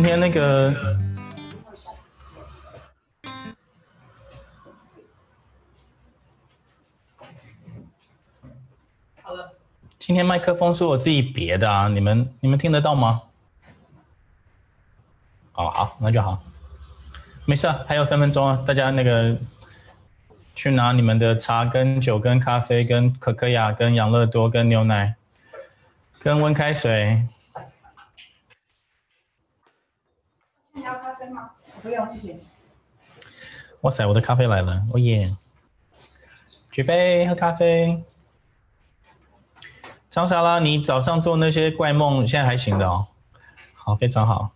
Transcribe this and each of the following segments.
今天那个，今天麦克风是我自己别的啊，你们你们听得到吗？哦，好，那就好，没事，还有三分钟啊，大家那个去拿你们的茶、跟酒、跟咖啡、跟可可雅、跟养乐多、跟牛奶、跟温开水。你要咖啡不用，谢谢。哇塞，我的咖啡来了，哦耶！举杯喝咖啡。张莎拉，你早上做那些怪梦，现在还行的哦。好，非常好。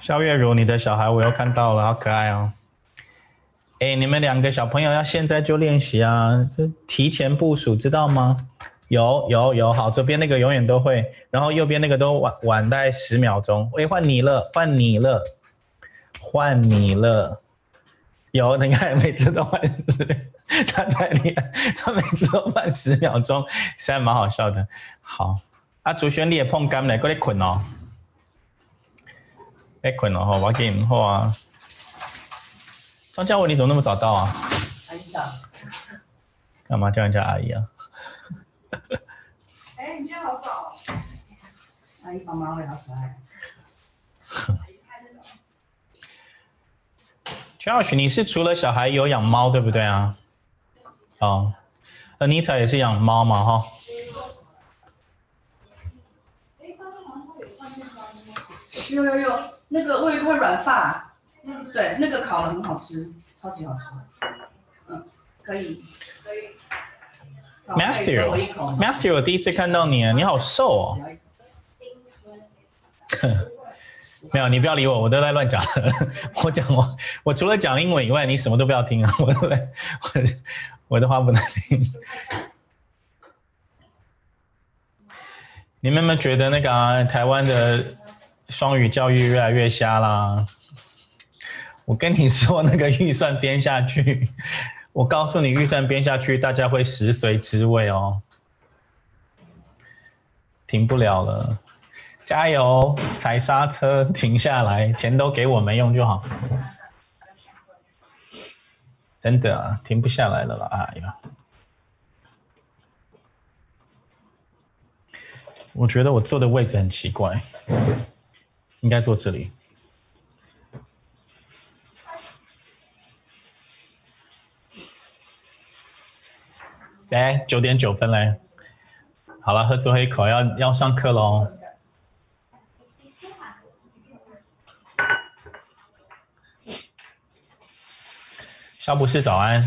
肖月如，你的小孩我又看到了，好可爱哦。哎，你们两个小朋友要现在就练习啊，这提前部署，知道吗？有有有，好，左边那个永远都会，然后右边那个都晚晚大概十秒钟。哎，换你了，换你了，换你了。有，你看每次都换十，他太厉害，他每次都换十秒钟，实在蛮好笑的。好，啊，主旋律也碰干了，过来捆哦。来，困哦，好，我给你们好啊。张嘉文，你怎么那么早到啊？阿姨早。干嘛叫人家阿姨啊？哎，你今天好早。阿姨帮忙会好可爱。Josh，你是除了小孩有养猫对不对啊？哦，Anita 也是养猫嘛哈？有有有，那个我有一块软发，嗯，对，那个烤了很好吃，超级好吃。嗯，可以，可以。Matthew，Matthew，我第一次看到你，你好瘦哦。没有，你不要理我，我都在乱讲。我讲我，我除了讲英文以外，你什么都不要听啊！我都在我我的话不能听。你们有没有觉得那个、台湾的双语教育越来越瞎啦？我跟你说，那个预算编下去，我告诉你，预算编下去，大家会食髓知味哦，停不了了。加油，踩刹车，停下来，钱都给我们用就好。真的啊，停不下来了啦！哎呀，我觉得我坐的位置很奇怪，应该坐这里。哎，九点九分嘞，好了，喝最后一口，要要上课喽。肖博士早安。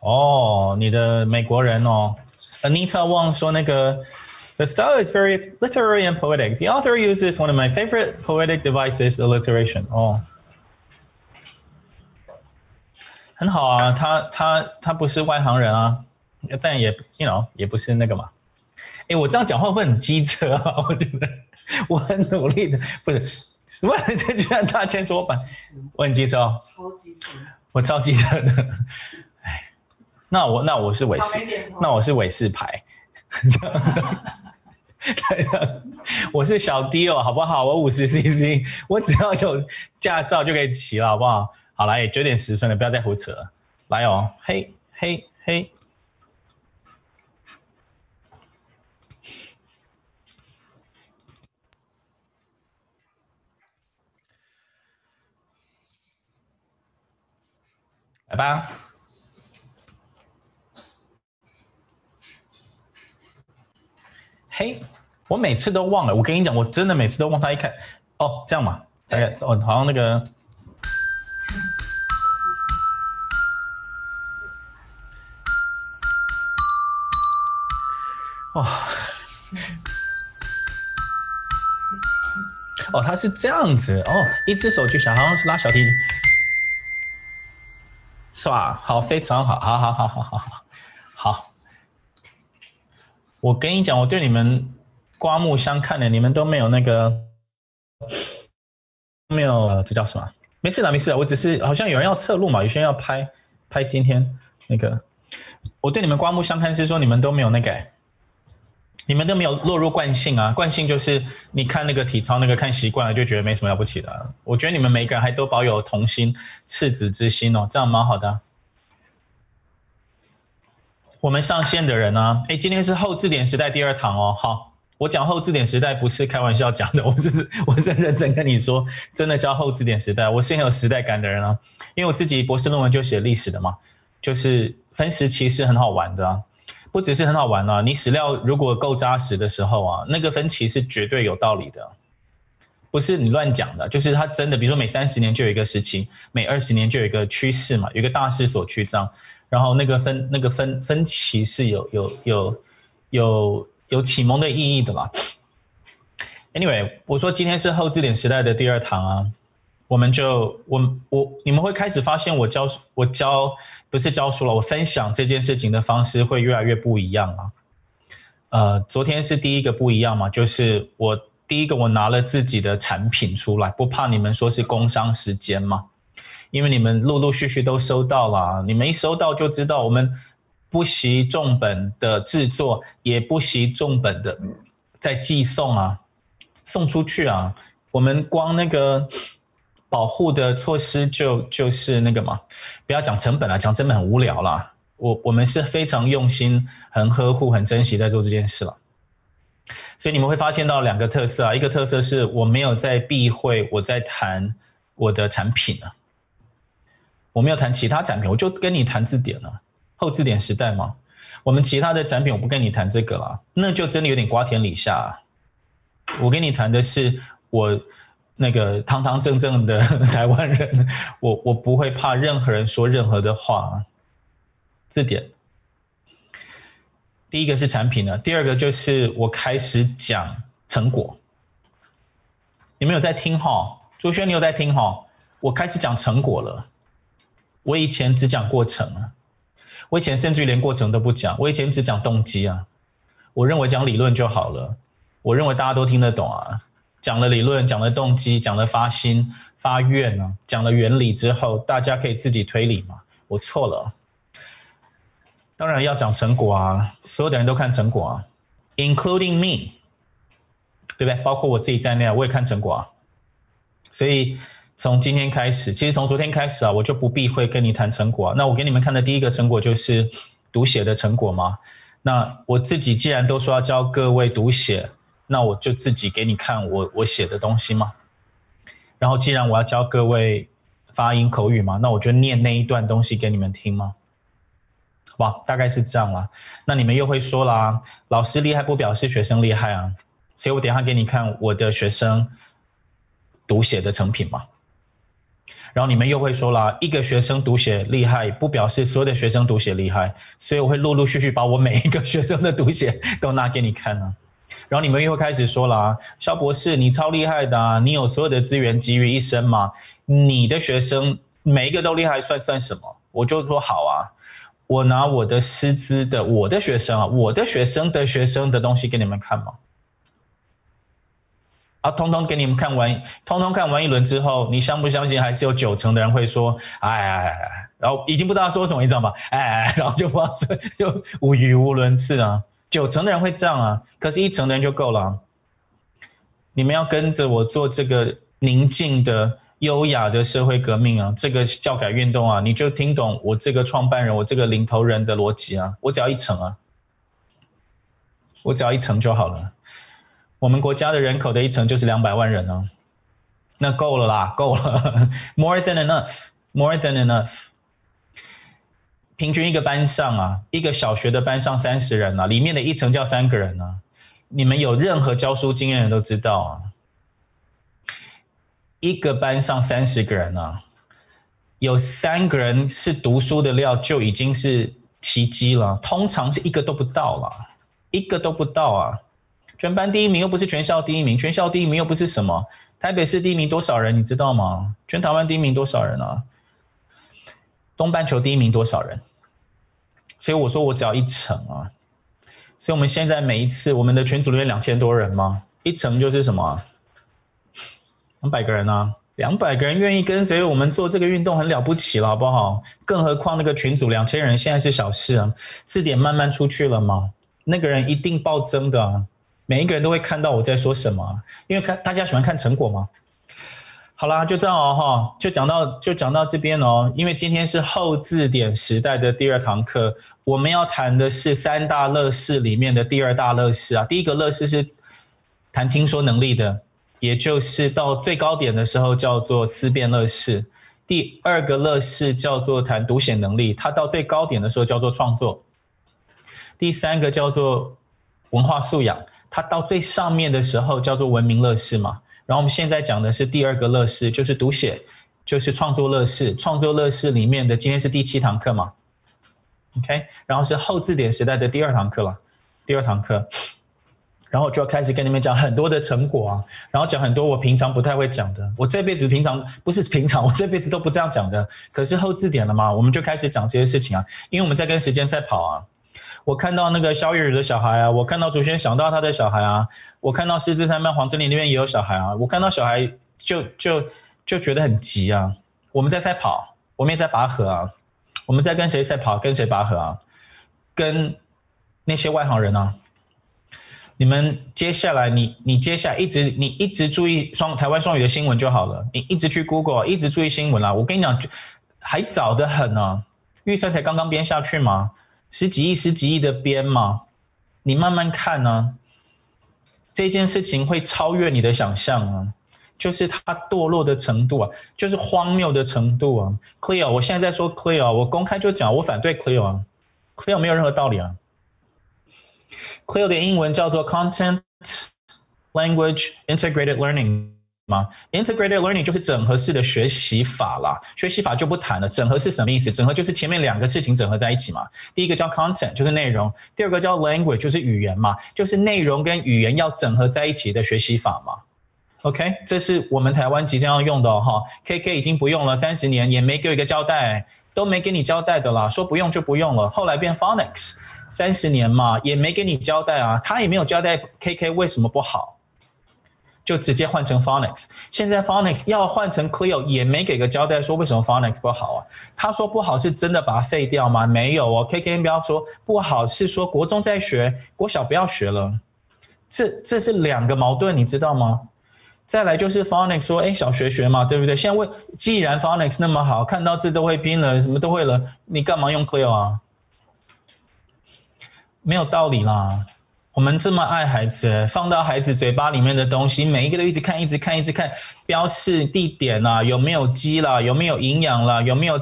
哦，你的美国人哦，Anita Wang 说那个，The style is very literary and poetic. The author uses one of my favorite poetic devices, alliteration. 哦， 很好啊，他他他不是外行人啊，但也 you know 也不是那个嘛。哎，我这样讲话会不会很机车啊？我觉得我很努力的，不是。什么？这居然大千说版，我很机车哦，超机车，我超机车的。哎，那我那我是韦氏，那我是韦氏牌，我是小 D 哦，好不好？我五十 CC，我只要有驾照就可以骑了，好不好？好来，九点十分了，不要再胡扯了，来哦，嘿嘿嘿。来吧，嘿，我每次都忘了。我跟你讲，我真的每次都忘。他一看，哦，这样嘛，大概哦，好像那个，哦，他是这样子哦，一只手举起来，好像是拉小提琴。是吧？好，非常好，好好好好好好好。我跟你讲，我对你们刮目相看的，你们都没有那个，没有，这叫什么？没事的，没事的。我只是好像有人要侧录嘛，有些人要拍拍今天那个。我对你们刮目相看是说你们都没有那个，你们都没有落入惯性啊！惯性就是你看那个体操那个看习惯了，就觉得没什么了不起的。我觉得你们每个人还都保有童心、赤子之心哦，这样蛮好的。我们上线的人呢？哎，今天是后字典时代第二堂哦。好，我讲后字典时代不是开玩笑讲的，我是我是认真跟你说，真的叫后字典时代。我是很有时代感的人啊，因为我自己博士论文就写历史的嘛，就是分时期是很好玩的。不只是很好玩啊！你史料如果够扎实的时候啊，那个分歧是绝对有道理的，不是你乱讲的。就是它真的，比如说每三十年就有一个时期，每二十年就有一个趋势嘛，有一个大势所趋这样。然后那个分那个分分歧是有有有有有启蒙的意义的嘛。Anyway，我说今天是后字典时代的第二堂啊。我们就我我你们会开始发现我教我教不是教书了，我分享这件事情的方式会越来越不一样啊。呃，昨天是第一个不一样嘛，就是我第一个我拿了自己的产品出来，不怕你们说是工商时间嘛，因为你们陆陆续续都收到了，你们一收到就知道我们不惜重本的制作，也不惜重本的在寄送啊，送出去啊，我们光那个。保护的措施就就是那个嘛，不要讲成本了，讲成本很无聊了。我我们是非常用心、很呵护、很珍惜在做这件事了。所以你们会发现到两个特色啊，一个特色是我没有在避讳我在谈我的产品啊，我没有谈其他产品，我就跟你谈字典了。后字典时代嘛，我们其他的产品我不跟你谈这个了，那就真的有点瓜田李下。我跟你谈的是我。那个堂堂正正的 台湾人，我我不会怕任何人说任何的话。字典，第一个是产品呢，第二个就是我开始讲成果。你们有在听哈？朱轩，你有在听哈？我开始讲成果了。我以前只讲过程啊，我以前甚至连过程都不讲，我以前只讲动机啊。我认为讲理论就好了，我认为大家都听得懂啊。讲了理论，讲了动机，讲了发心发愿呢，讲了原理之后，大家可以自己推理嘛。我错了，当然要讲成果啊，所有的人都看成果啊，including me，对不对？包括我自己在内，我也看成果啊。所以从今天开始，其实从昨天开始啊，我就不避讳跟你谈成果。那我给你们看的第一个成果就是读写的成果嘛。那我自己既然都说要教各位读写。那我就自己给你看我我写的东西嘛，然后既然我要教各位发音口语嘛，那我就念那一段东西给你们听吗？哇，大概是这样啦。那你们又会说啦，老师厉害不表示学生厉害啊，所以我等下给你看我的学生读写的成品嘛。然后你们又会说啦，一个学生读写厉害不表示所有的学生读写厉害，所以我会陆陆续续把我每一个学生的读写都拿给你看呢。然后你们又开始说了啊，肖博士，你超厉害的，你有所有的资源集于一身嘛？你的学生每一个都厉害，算算什么？我就说好啊，我拿我的师资的，我的学生啊，我的学生的学生的东西给你们看嘛。啊，通通给你们看完，通通看完一轮之后，你相不相信？还是有九成的人会说，哎哎哎，然后已经不知道说什么，你知道吗？哎哎，然后就不知道说，就无语无伦次啊。九成的人会这样啊，可是一成的人就够了。你们要跟着我做这个宁静的、优雅的社会革命啊，这个教改运动啊，你就听懂我这个创办人、我这个领头人的逻辑啊。我只要一成啊，我只要一成就好了。我们国家的人口的一成就是两百万人啊，那够了啦，够了，more than enough，more than enough。平均一个班上啊，一个小学的班上三十人啊，里面的一层叫三个人啊。你们有任何教书经验的人都知道啊，一个班上三十个人啊，有三个人是读书的料就已经是奇迹了。通常是一个都不到了，一个都不到啊。全班第一名又不是全校第一名，全校第一名又不是什么。台北市第一名多少人你知道吗？全台湾第一名多少人啊？东半球第一名多少人？所以我说我只要一层啊。所以我们现在每一次我们的群组里面两千多人吗？一层就是什么？两百个人啊，两百个人愿意跟随我们做这个运动很了不起了，好不好？更何况那个群组两千人现在是小事啊。字典慢慢出去了吗？那个人一定暴增的！每一个人都会看到我在说什么，因为看大家喜欢看成果吗？好啦，就这样哦哈，就讲到就讲到这边哦。因为今天是后字典时代的第二堂课，我们要谈的是三大乐事里面的第二大乐事啊。第一个乐事是谈听说能力的，也就是到最高点的时候叫做思辨乐事。第二个乐事叫做谈读写能力，它到最高点的时候叫做创作。第三个叫做文化素养，它到最上面的时候叫做文明乐事嘛。然后我们现在讲的是第二个乐事，就是读写，就是创作乐事。创作乐事里面的今天是第七堂课嘛，OK，然后是后字典时代的第二堂课了，第二堂课，然后就要开始跟你们讲很多的成果啊，然后讲很多我平常不太会讲的，我这辈子平常不是平常，我这辈子都不这样讲的。可是后字典了嘛，我们就开始讲这些事情啊，因为我们在跟时间赛跑啊。我看到那个肖月雨的小孩啊，我看到祖先想到他的小孩啊，我看到狮子山班黄志林那边也有小孩啊，我看到小孩就就就觉得很急啊。我们在赛跑，我们也在拔河啊，我们在跟谁赛跑，跟谁拔河啊？跟那些外行人啊。你们接下来，你你接下来一直你一直注意双台湾双语的新闻就好了，你一直去 Google，一直注意新闻啦。我跟你讲，还早得很呢，预算才刚刚编下去嘛。十几亿、十几亿的编嘛，你慢慢看呢，这件事情会超越你的想象啊，就是它堕落的程度啊，就是荒谬的程度啊。Clear，我现在在说 Clear，我公开就讲，我反对 Clear 啊，Clear 没有任何道理啊。Clear 的英文叫做 Content Language Integrated Learning。吗？Integrated learning 就是整合式的学习法啦。学习法就不谈了。整合是什么意思？整合就是前面两个事情整合在一起嘛。第一个叫 content，就是内容；第二个叫 language，就是语言嘛。就是内容跟语言要整合在一起的学习法嘛。OK，这是我们台湾即将要用的哈。KK 已经不用了三十年，也没给我一个交代，都没给你交代的啦。说不用就不用了。后来变 Phonics，三十年嘛，也没给你交代啊。他也没有交代 KK 为什么不好。就直接换成 Phonics，现在 Phonics 要换成 Cleo 也没给个交代，说为什么 Phonics 不好啊？他说不好是真的把它废掉吗？没有哦，KK 不要说不好，是说国中在学，国小不要学了，这这是两个矛盾，你知道吗？再来就是 Phonics 说，哎，小学学嘛，对不对？现在问既然 Phonics 那么好，看到字都会拼了，什么都会了，你干嘛用 Cleo 啊？没有道理啦。我们这么爱孩子，放到孩子嘴巴里面的东西，每一个都一直看，一直看，一直看，标示地点啦，有没有鸡啦，有没有营养啦，有没有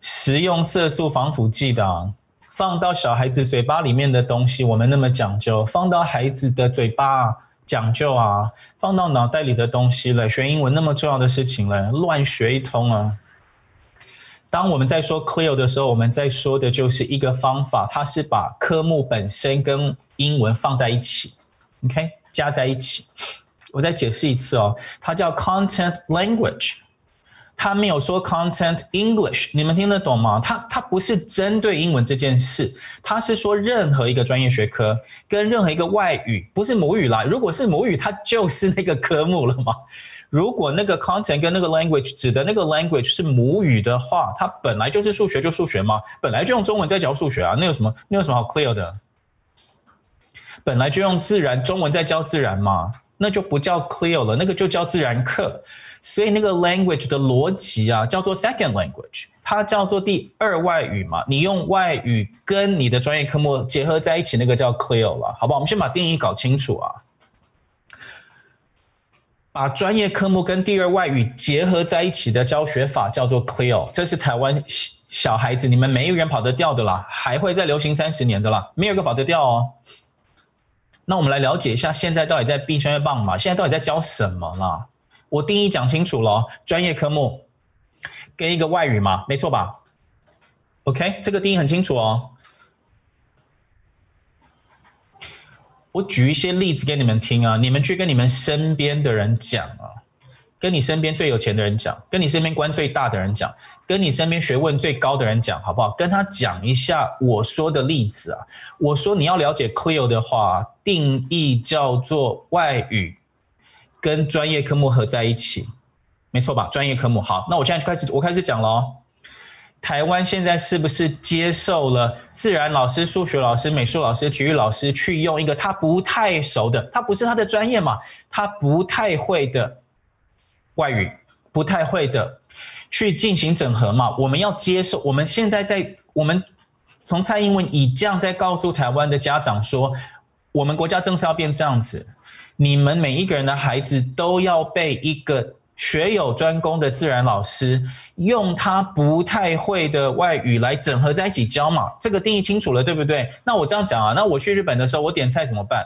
食用色素防腐剂的，放到小孩子嘴巴里面的东西，我们那么讲究，放到孩子的嘴巴讲究啊，放到脑袋里的东西了，学英文那么重要的事情了，乱学一通啊。当我们在说 Clear 的时候，我们在说的就是一个方法，它是把科目本身跟英文放在一起，OK，加在一起。我再解释一次哦，它叫 Content Language，它没有说 Content English，你们听得懂吗？它它不是针对英文这件事，它是说任何一个专业学科跟任何一个外语，不是母语啦。如果是母语，它就是那个科目了嘛。如果那个 content 跟那个 language 指的那个 language 是母语的话，它本来就是数学就数学嘛，本来就用中文在教数学啊，那有什么那有什么好 clear 的？本来就用自然中文在教自然嘛，那就不叫 clear 了，那个就叫自然课。所以那个 language 的逻辑啊，叫做 second language，它叫做第二外语嘛。你用外语跟你的专业科目结合在一起，那个叫 clear 了，好不好？我们先把定义搞清楚啊。把专业科目跟第二外语结合在一起的教学法叫做 Clear，这是台湾小孩子，你们没有人跑得掉的啦，还会再流行三十年的啦，没有个跑得掉哦。那我们来了解一下，现在到底在毕商业棒嘛？现在到底在教什么啦？我定义讲清楚了，专业科目跟一个外语嘛，没错吧？OK，这个定义很清楚哦。我举一些例子给你们听啊，你们去跟你们身边的人讲啊，跟你身边最有钱的人讲，跟你身边官最大的人讲，跟你身边学问最高的人讲，好不好？跟他讲一下我说的例子啊。我说你要了解 Clear 的话，定义叫做外语跟专业科目合在一起，没错吧？专业科目好，那我现在就开始，我开始讲了哦。台湾现在是不是接受了自然老师、数学老师、美术老师、体育老师去用一个他不太熟的，他不是他的专业嘛，他不太会的外语，不太会的去进行整合嘛？我们要接受，我们现在在我们从蔡英文以这样在告诉台湾的家长说，我们国家政策要变这样子，你们每一个人的孩子都要被一个。学有专攻的自然老师，用他不太会的外语来整合在一起教嘛？这个定义清楚了，对不对？那我这样讲啊，那我去日本的时候，我点菜怎么办？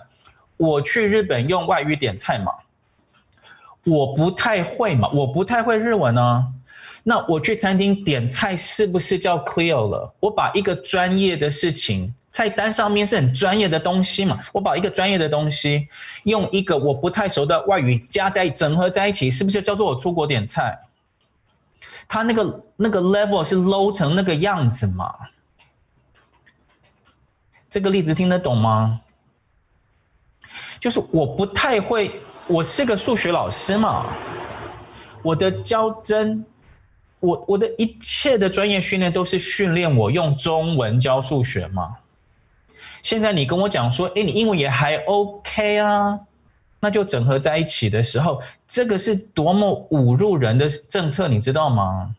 我去日本用外语点菜嘛？我不太会嘛？我不太会日文呢？那我去餐厅点菜是不是叫 clear 了？我把一个专业的事情。菜单上面是很专业的东西嘛？我把一个专业的东西用一个我不太熟的外语加在整合在一起，是不是叫做我出国点菜？他那个那个 level 是 low 成那个样子嘛？这个例子听得懂吗？就是我不太会，我是个数学老师嘛，我的教真，我我的一切的专业训练都是训练我用中文教数学嘛。现在你跟我讲说，哎，你英文也还 OK 啊，那就整合在一起的时候，这个是多么侮辱人的政策，你知道吗？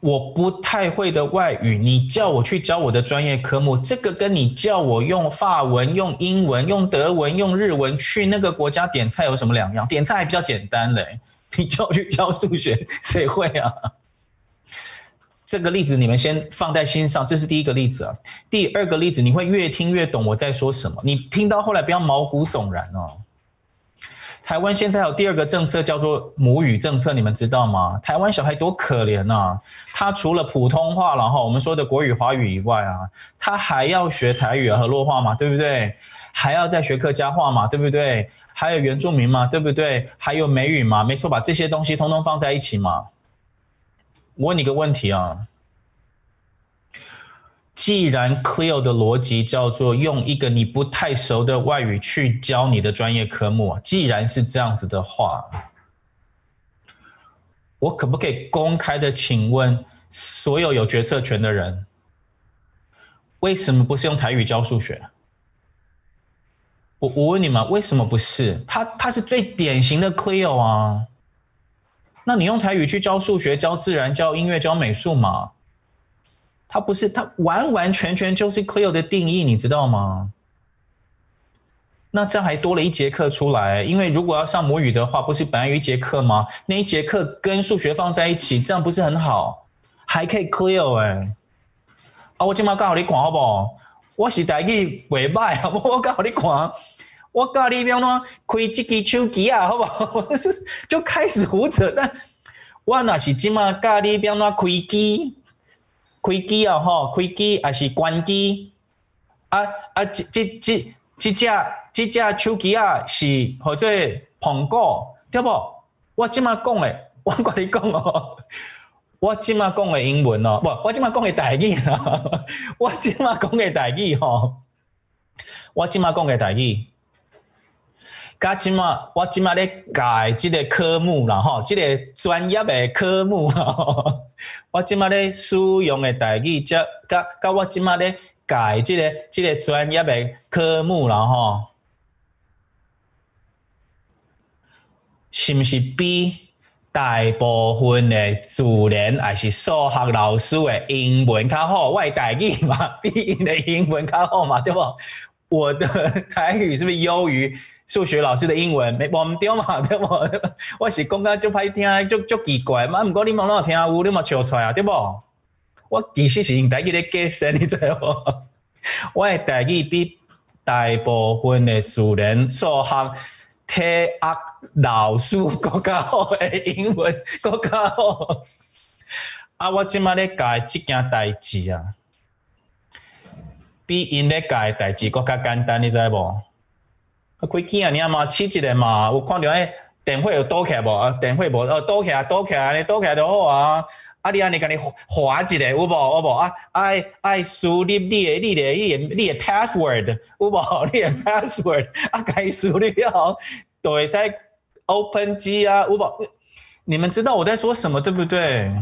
我不太会的外语，你叫我去教我的专业科目，这个跟你叫我用法文、用英文、用德文、用日文去那个国家点菜有什么两样？点菜还比较简单嘞，你叫我去教数学，谁会啊？这个例子你们先放在心上，这是第一个例子啊。第二个例子，你会越听越懂我在说什么。你听到后来不要毛骨悚然哦。台湾现在有第二个政策叫做母语政策，你们知道吗？台湾小孩多可怜呐，他除了普通话，然后我们说的国语、华语以外啊，他还要学台语和洛话嘛，对不对？还要再学客家话嘛，对不对？还有原住民嘛，对不对？还有美语嘛，没错，把这些东西通通放在一起嘛。我问你个问题啊，既然 Clear 的逻辑叫做用一个你不太熟的外语去教你的专业科目啊，既然是这样子的话，我可不可以公开的请问所有有决策权的人，为什么不是用台语教数学？我我问你们，为什么不是？它它是最典型的 Clear 啊。那你用台语去教数学、教自然、教音乐、教美术嘛？它不是，它完完全全就是 Clear 的定义，你知道吗？那这样还多了一节课出来，因为如果要上母语的话，不是本来有一节课吗？那一节课跟数学放在一起，这样不是很好？还可以 Clear 哎！啊，我今麦教你看好不好？我是台语袂歹啊，我教你看。我教你要怎开这支手机啊，好不好？就就开始胡扯。但我那是即嘛教你要怎开机，开机啊吼，开机还是关机？啊啊，这这这这只这只手机啊，是或者苹果对不？我即嘛讲的，我跟你讲哦，我即嘛讲的英文哦，不，我即嘛讲的台语啦，我即嘛讲的台语吼，我即嘛讲的台语。加即嘛，我即嘛咧教即个科目啦吼，即个专业的科目吼，我即嘛咧使用的代语，即甲甲我即嘛咧教即个即个专业的科目啦吼，是毋是比大部分的自然还是数学老师诶英文较好？我诶代语嘛，比因的英文较好嘛，对不？我的台语是不是优于？数学老师的英文没忘掉嘛？对不？我是讲得就歹听，足足奇怪嘛。毋过你冇哪听有，你嘛笑出来啊？对不？我其实是用台语咧解释，你知无？我的台语比大部分的自然、数学、体育老师更加好的英文更加好。啊，我即马咧教即件代志啊，比因咧教代志更加简单，你知无？啊，开机啊，你阿嘛试一个嘛，有看到诶电话有倒起来无？啊，电话无，哦，倒起来，倒起来，尼倒起来就好啊。啊，你安尼甲你划一个有无？有无？啊，爱爱输入你诶，你诶，你诶，你诶 password 有无？你诶 password 啊，该输入了，就会使 open 机啊，有无？你们知道我在说什么，对不对？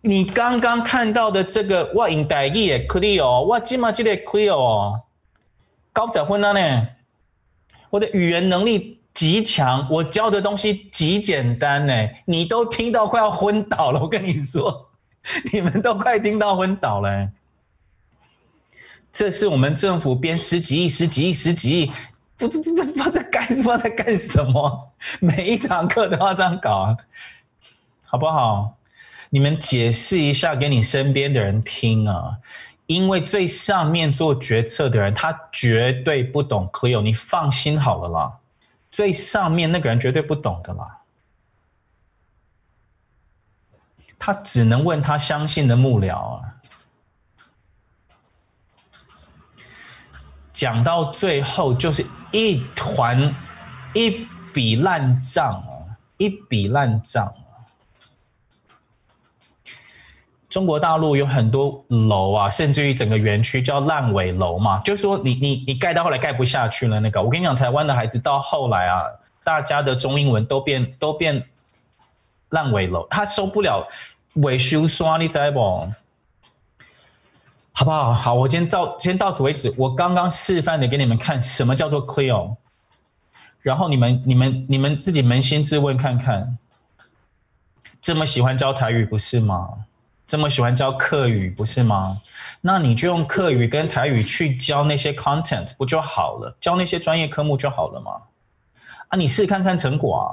你刚刚看到的这个，我用台语也 clear，我今嘛这个 clear，高彩婚了呢。我的语言能力极强，我教的东西极简单呢，你都听到快要昏倒了。我跟你说，你们都快听到昏倒了。这是我们政府编十几亿、十几亿、十几亿，不知不知不知道在干不知道在干什么，每一堂课都要这样搞啊，好不好？你们解释一下给你身边的人听啊，因为最上面做决策的人他绝对不懂 Cleo，你放心好了啦，最上面那个人绝对不懂的啦，他只能问他相信的幕僚啊。讲到最后就是一团一笔烂账啊，一笔烂账！中国大陆有很多楼啊，甚至于整个园区叫烂尾楼嘛，就是说你你你盖到后来盖不下去了。那个我跟你讲，台湾的孩子到后来啊，大家的中英文都变都变烂尾楼，他受不了维修刷，你知不？好不好？好，我今天到先到此为止。我刚刚示范的给你们看什么叫做 clear，然后你们、你们、你们自己扪心自问看看。这么喜欢教台语不是吗？这么喜欢教客语不是吗？那你就用客语跟台语去教那些 content 不就好了？教那些专业科目就好了吗？啊，你试看看成果啊。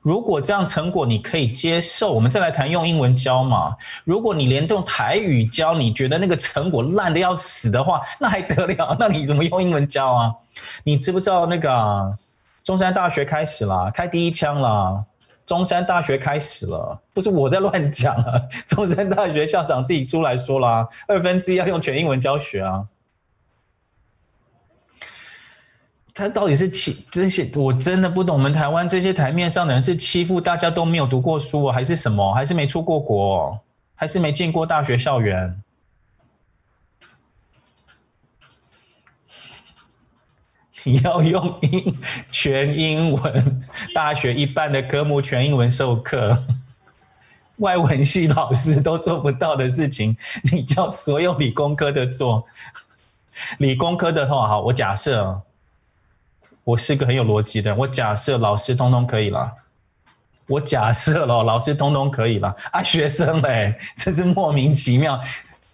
如果这样成果你可以接受，我们再来谈用英文教嘛。如果你连用台语教，你觉得那个成果烂的要死的话，那还得了？那你怎么用英文教啊？你知不知道那个中山大学开始了，开第一枪了？中山大学开始了，不是我在乱讲啊，中山大学校长自己出来说了，二分之一要用全英文教学啊。他到底是欺这些？我真的不懂。我们台湾这些台面上的人是欺负大家都没有读过书，还是什么？还是没出过国？还是没进过大学校园？你要用英全英文，大学一半的科目全英文授课，外文系老师都做不到的事情，你叫所有理工科的做？理工科的话，好，我假设。我是个很有逻辑的，我假设老师通通可以了，我假设了老师通通可以了啊，学生嘞，这是莫名其妙，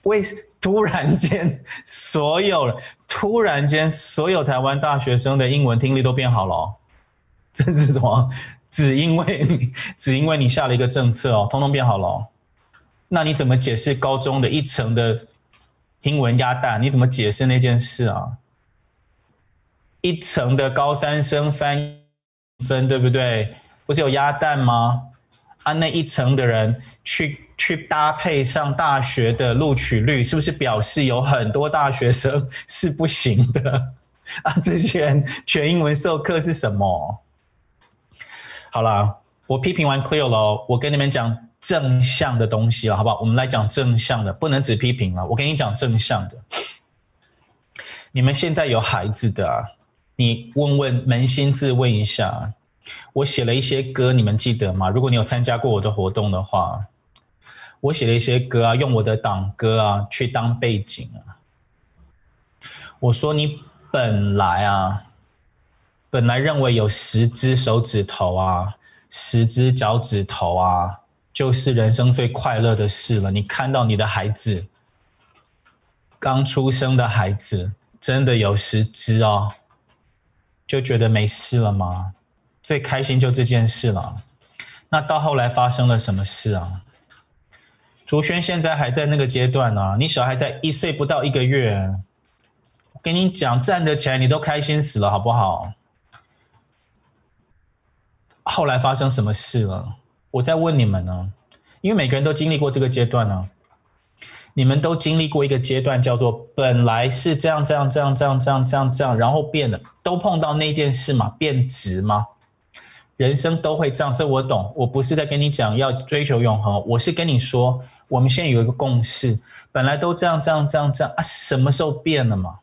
为突然间所有突然间所有台湾大学生的英文听力都变好了，这是什么？只因为你 只因为你下了一个政策哦，通通变好了，那你怎么解释高中的一层的英文鸭蛋？你怎么解释那件事啊？一层的高三生翻分对不对？不是有鸭蛋吗？啊，那一层的人去去搭配上大学的录取率，是不是表示有很多大学生是不行的？啊，这些全英文授课是什么？好了，我批评完 clear 了，我跟你们讲正向的东西了，好不好？我们来讲正向的，不能只批评了。我跟你讲正向的，你们现在有孩子的。你问问扪心自问一下，我写了一些歌，你们记得吗？如果你有参加过我的活动的话，我写了一些歌啊，用我的党歌啊去当背景啊。我说你本来啊，本来认为有十只手指头啊，十只脚趾头啊，就是人生最快乐的事了。你看到你的孩子，刚出生的孩子，真的有十只哦。就觉得没事了吗？最开心就这件事了。那到后来发生了什么事啊？竹轩现在还在那个阶段呢。你小孩在一岁不到一个月，跟你讲，站得起来你都开心死了，好不好？后来发生什么事了？我在问你们呢，因为每个人都经历过这个阶段呢。你们都经历过一个阶段，叫做本来是这样这样这样这样这样这样这样，然后变了，都碰到那件事嘛，变质吗？人生都会这样，这我懂。我不是在跟你讲要追求永恒，我是跟你说，我们现在有一个共识，本来都这样这样这样这样啊，什么时候变了嘛？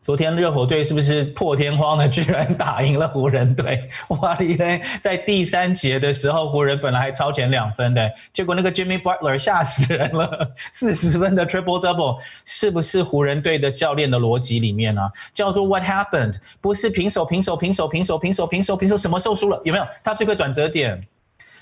昨天热火队是不是破天荒的居然打赢了湖人队？哇哩嘞！在第三节的时候，湖人本来还超前两分的，结果那个 Jimmy Butler 吓死人了，四十分的 Triple Double，是不是湖人队的教练的逻辑里面呢？叫做 What happened？不是平手，平手，平手，平手，平手，平手，平手，什么时候输了？有没有？他这个转折点，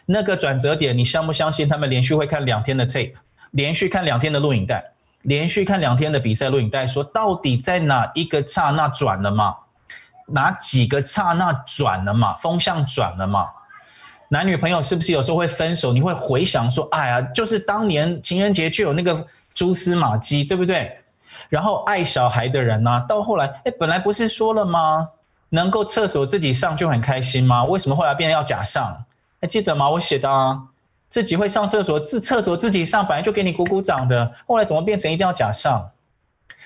那个转折点，你相不相信？他们连续会看两天的 tape，连续看两天的录影带。连续看两天的比赛录影带，说到底在哪一个刹那转了嘛？哪几个刹那转了嘛？风向转了嘛？男女朋友是不是有时候会分手？你会回想说，哎呀，就是当年情人节就有那个蛛丝马迹，对不对？然后爱小孩的人呢，到后来，哎，本来不是说了吗？能够厕所自己上就很开心吗？为什么后来变得要假上？还记得吗？我写的啊。自己会上厕所，自厕所自己上，本来就给你鼓鼓掌的，后来怎么变成一定要假上？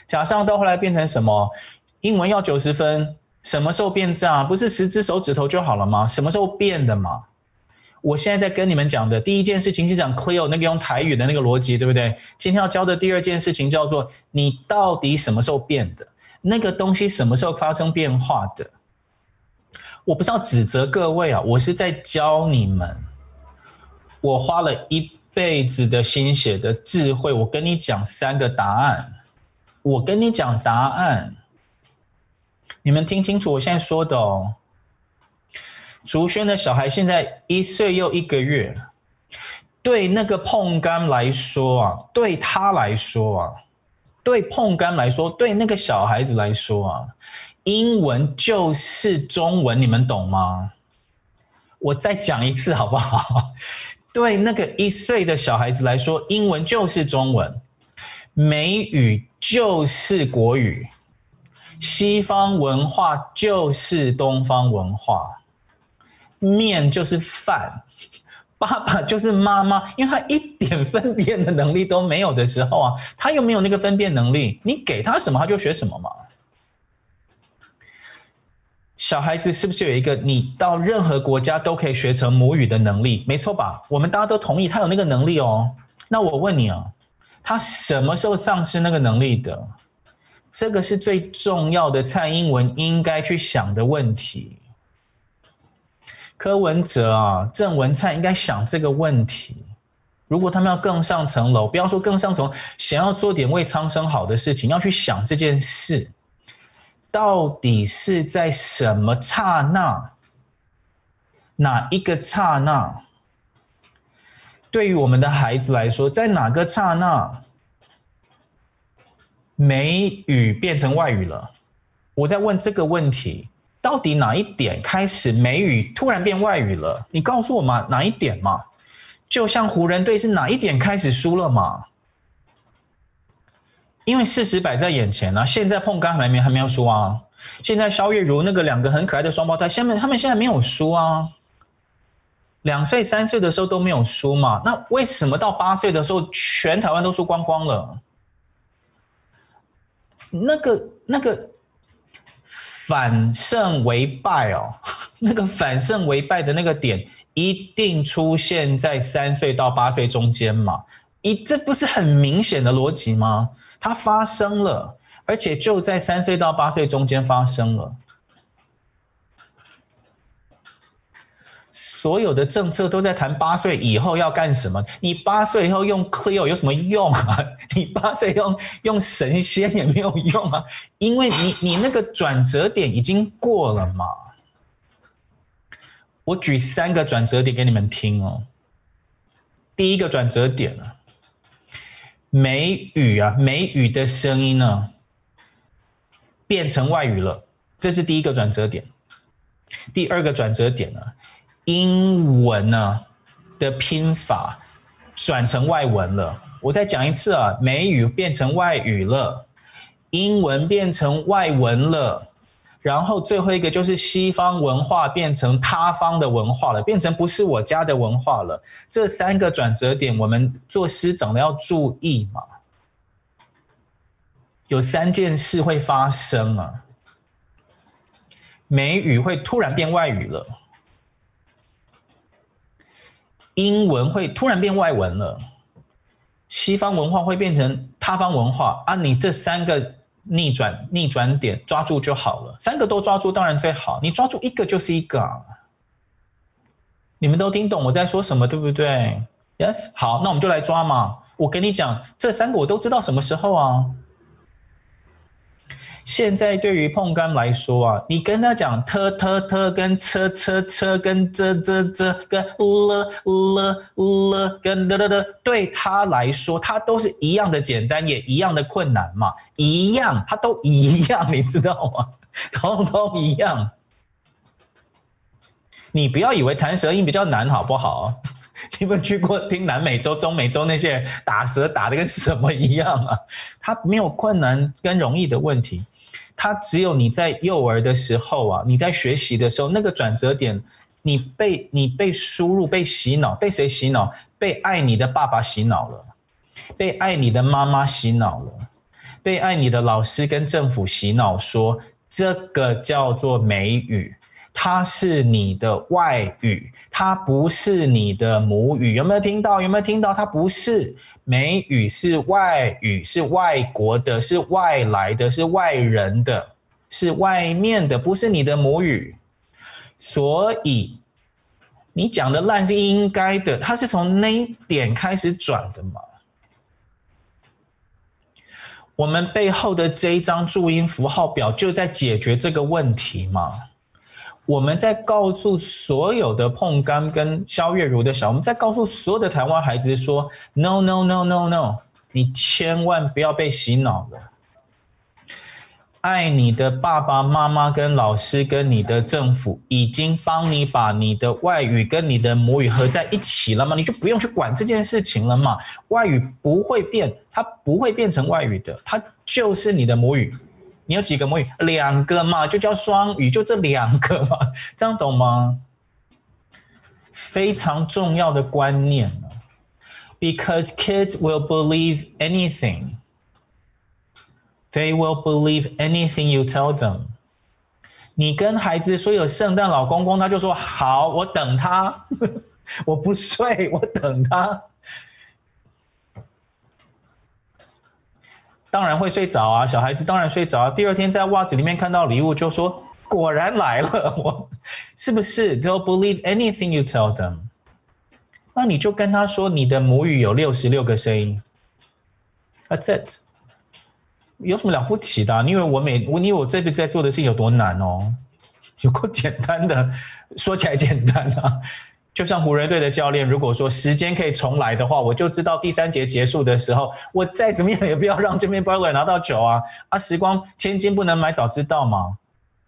假上到后来变成什么？英文要九十分，什么时候变这样？不是十只手指头就好了吗？什么时候变的嘛？我现在在跟你们讲的第一件事情是讲 clear 那个用台语的那个逻辑，对不对？今天要教的第二件事情叫做你到底什么时候变的？那个东西什么时候发生变化的？我不是要指责各位啊，我是在教你们。我花了一辈子的心血的智慧，我跟你讲三个答案。我跟你讲答案，你们听清楚我现在说的哦。竹轩的小孩现在一岁又一个月，对那个碰干来说啊，对他来说啊，对碰干来说，对那个小孩子来说啊，英文就是中文，你们懂吗？我再讲一次好不好？对那个一岁的小孩子来说，英文就是中文，美语就是国语，西方文化就是东方文化，面就是饭，爸爸就是妈妈，因为他一点分辨的能力都没有的时候啊，他又没有那个分辨能力，你给他什么他就学什么嘛。小孩子是不是有一个你到任何国家都可以学成母语的能力？没错吧？我们大家都同意他有那个能力哦。那我问你啊，他什么时候丧失那个能力的？这个是最重要的。蔡英文应该去想的问题。柯文哲啊，郑文灿应该想这个问题。如果他们要更上层楼，不要说更上层，想要做点为苍生好的事情，要去想这件事。到底是在什么刹那？哪一个刹那？对于我们的孩子来说，在哪个刹那，美语变成外语了？我在问这个问题：到底哪一点开始美语突然变外语了？你告诉我嘛，哪一点嘛？就像湖人队是哪一点开始输了嘛？因为事实摆在眼前啊，现在碰刚还没还没有输啊。现在肖月如那个两个很可爱的双胞胎，下面他们现在没有输啊。两岁三岁的时候都没有输嘛，那为什么到八岁的时候全台湾都输光光了？那个那个反胜为败哦，那个反胜为败的那个点一定出现在三岁到八岁中间嘛？一这不是很明显的逻辑吗？它发生了，而且就在三岁到八岁中间发生了。所有的政策都在谈八岁以后要干什么。你八岁以后用 Clear 有什么用啊？你八岁用用神仙也没有用啊，因为你你那个转折点已经过了嘛。我举三个转折点给你们听哦。第一个转折点呢？美语啊，美语的声音呢，变成外语了，这是第一个转折点。第二个转折点呢，英文呢的拼法转成外文了。我再讲一次啊，美语变成外语了，英文变成外文了。然后最后一个就是西方文化变成他方的文化了，变成不是我家的文化了。这三个转折点，我们做师长的要注意嘛。有三件事会发生啊，美语会突然变外语了，英文会突然变外文了，西方文化会变成他方文化啊。你这三个逆转逆转点抓住就好了，三个都抓住当然最好，你抓住一个就是一个。你们都听懂我在说什么，对不对？Yes，好，那我们就来抓嘛。我跟你讲，这三个我都知道什么时候啊。现在对于碰干来说啊，你跟他讲特特特跟车车车跟这这这跟了了了跟的的的，对他来说，他都是一样的简单，也一样的困难嘛，一样，他都一样，你知道吗？通通一样。你不要以为弹舌音比较难，好不好？你们去过听南美洲、中美洲那些打舌打的跟什么一样啊？他没有困难跟容易的问题。他只有你在幼儿的时候啊，你在学习的时候，那个转折点，你被你被输入、被洗脑，被谁洗脑？被爱你的爸爸洗脑了，被爱你的妈妈洗脑了，被爱你的老师跟政府洗脑，说这个叫做美语，它是你的外语，它不是你的母语。有没有听到？有没有听到？它不是。美语是外语，是外国的，是外来的，是外人的，是外面的，不是你的母语。所以你讲的烂是应该的，它是从那点开始转的嘛？我们背后的这一张注音符号表就在解决这个问题嘛？我们在告诉所有的碰柑跟肖月如的小，我们在告诉所有的台湾孩子说：No No No No No，你千万不要被洗脑了。爱你的爸爸妈妈跟老师跟你的政府已经帮你把你的外语跟你的母语合在一起了吗？你就不用去管这件事情了嘛。外语不会变，它不会变成外语的，它就是你的母语。你有几个母语？两个嘛，就叫双语，就这两个嘛，这样懂吗？非常重要的观念 Because kids will believe anything. They will believe anything you tell them. 你跟孩子说有圣诞老公公，他就说好，我等他，我不睡，我等他。当然会睡着啊，小孩子当然睡着。第二天在袜子里面看到礼物，就说果然来了，我是不是？They'll believe anything you tell them。那你就跟他说，你的母语有六十六个声音。That's it。有什么了不起的？因为我每我你我这辈子在做的事情有多难哦？有够简单的，说起来简单啊。就像湖人队的教练，如果说时间可以重来的话，我就知道第三节结束的时候，我再怎么样也不要让这边 b u r g e r 拿到球啊！啊，时光千金不能买早知道嘛。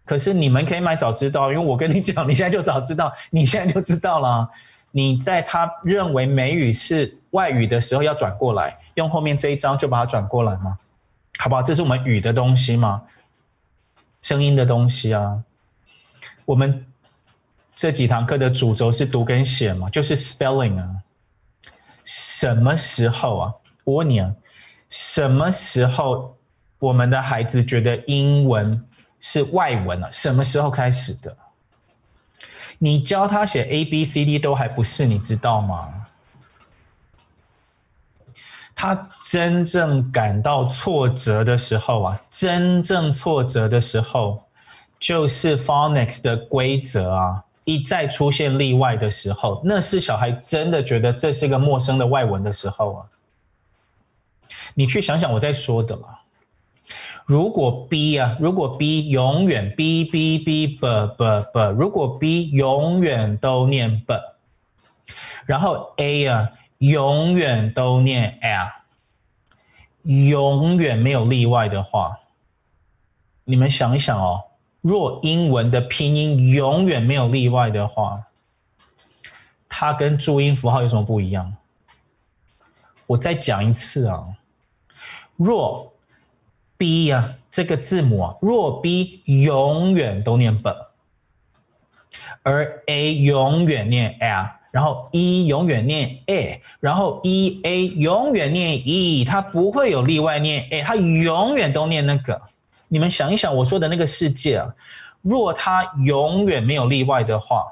可是你们可以买早知道，因为我跟你讲，你现在就早知道，你现在就知道了。你在他认为美语是外语的时候，要转过来，用后面这一张就把它转过来吗？好不好？这是我们语的东西吗？声音的东西啊，我们。这几堂课的主轴是读跟写嘛，就是 spelling 啊。什么时候啊？我问你啊，什么时候我们的孩子觉得英文是外文啊？什么时候开始的？你教他写 A B C D 都还不是，你知道吗？他真正感到挫折的时候啊，真正挫折的时候，就是 phonics 的规则啊。一再出现例外的时候，那是小孩真的觉得这是个陌生的外文的时候啊。你去想想我在说的了。如果 B 啊，如果 B 永远 B B B B B B，如果 B 永远都念 B，然后 A 啊永远都念 L，永远没有例外的话，你们想一想哦。若英文的拼音永远没有例外的话，它跟注音符号有什么不一样？我再讲一次啊，若 B 呀这个字母啊，若 B 永远都念 B，而 A 永远念 L，然后 E 永远念 A，然后 E A 永远念 E，它不会有例外念 A，它永远都念那个。你们想一想，我说的那个世界啊，若它永远没有例外的话，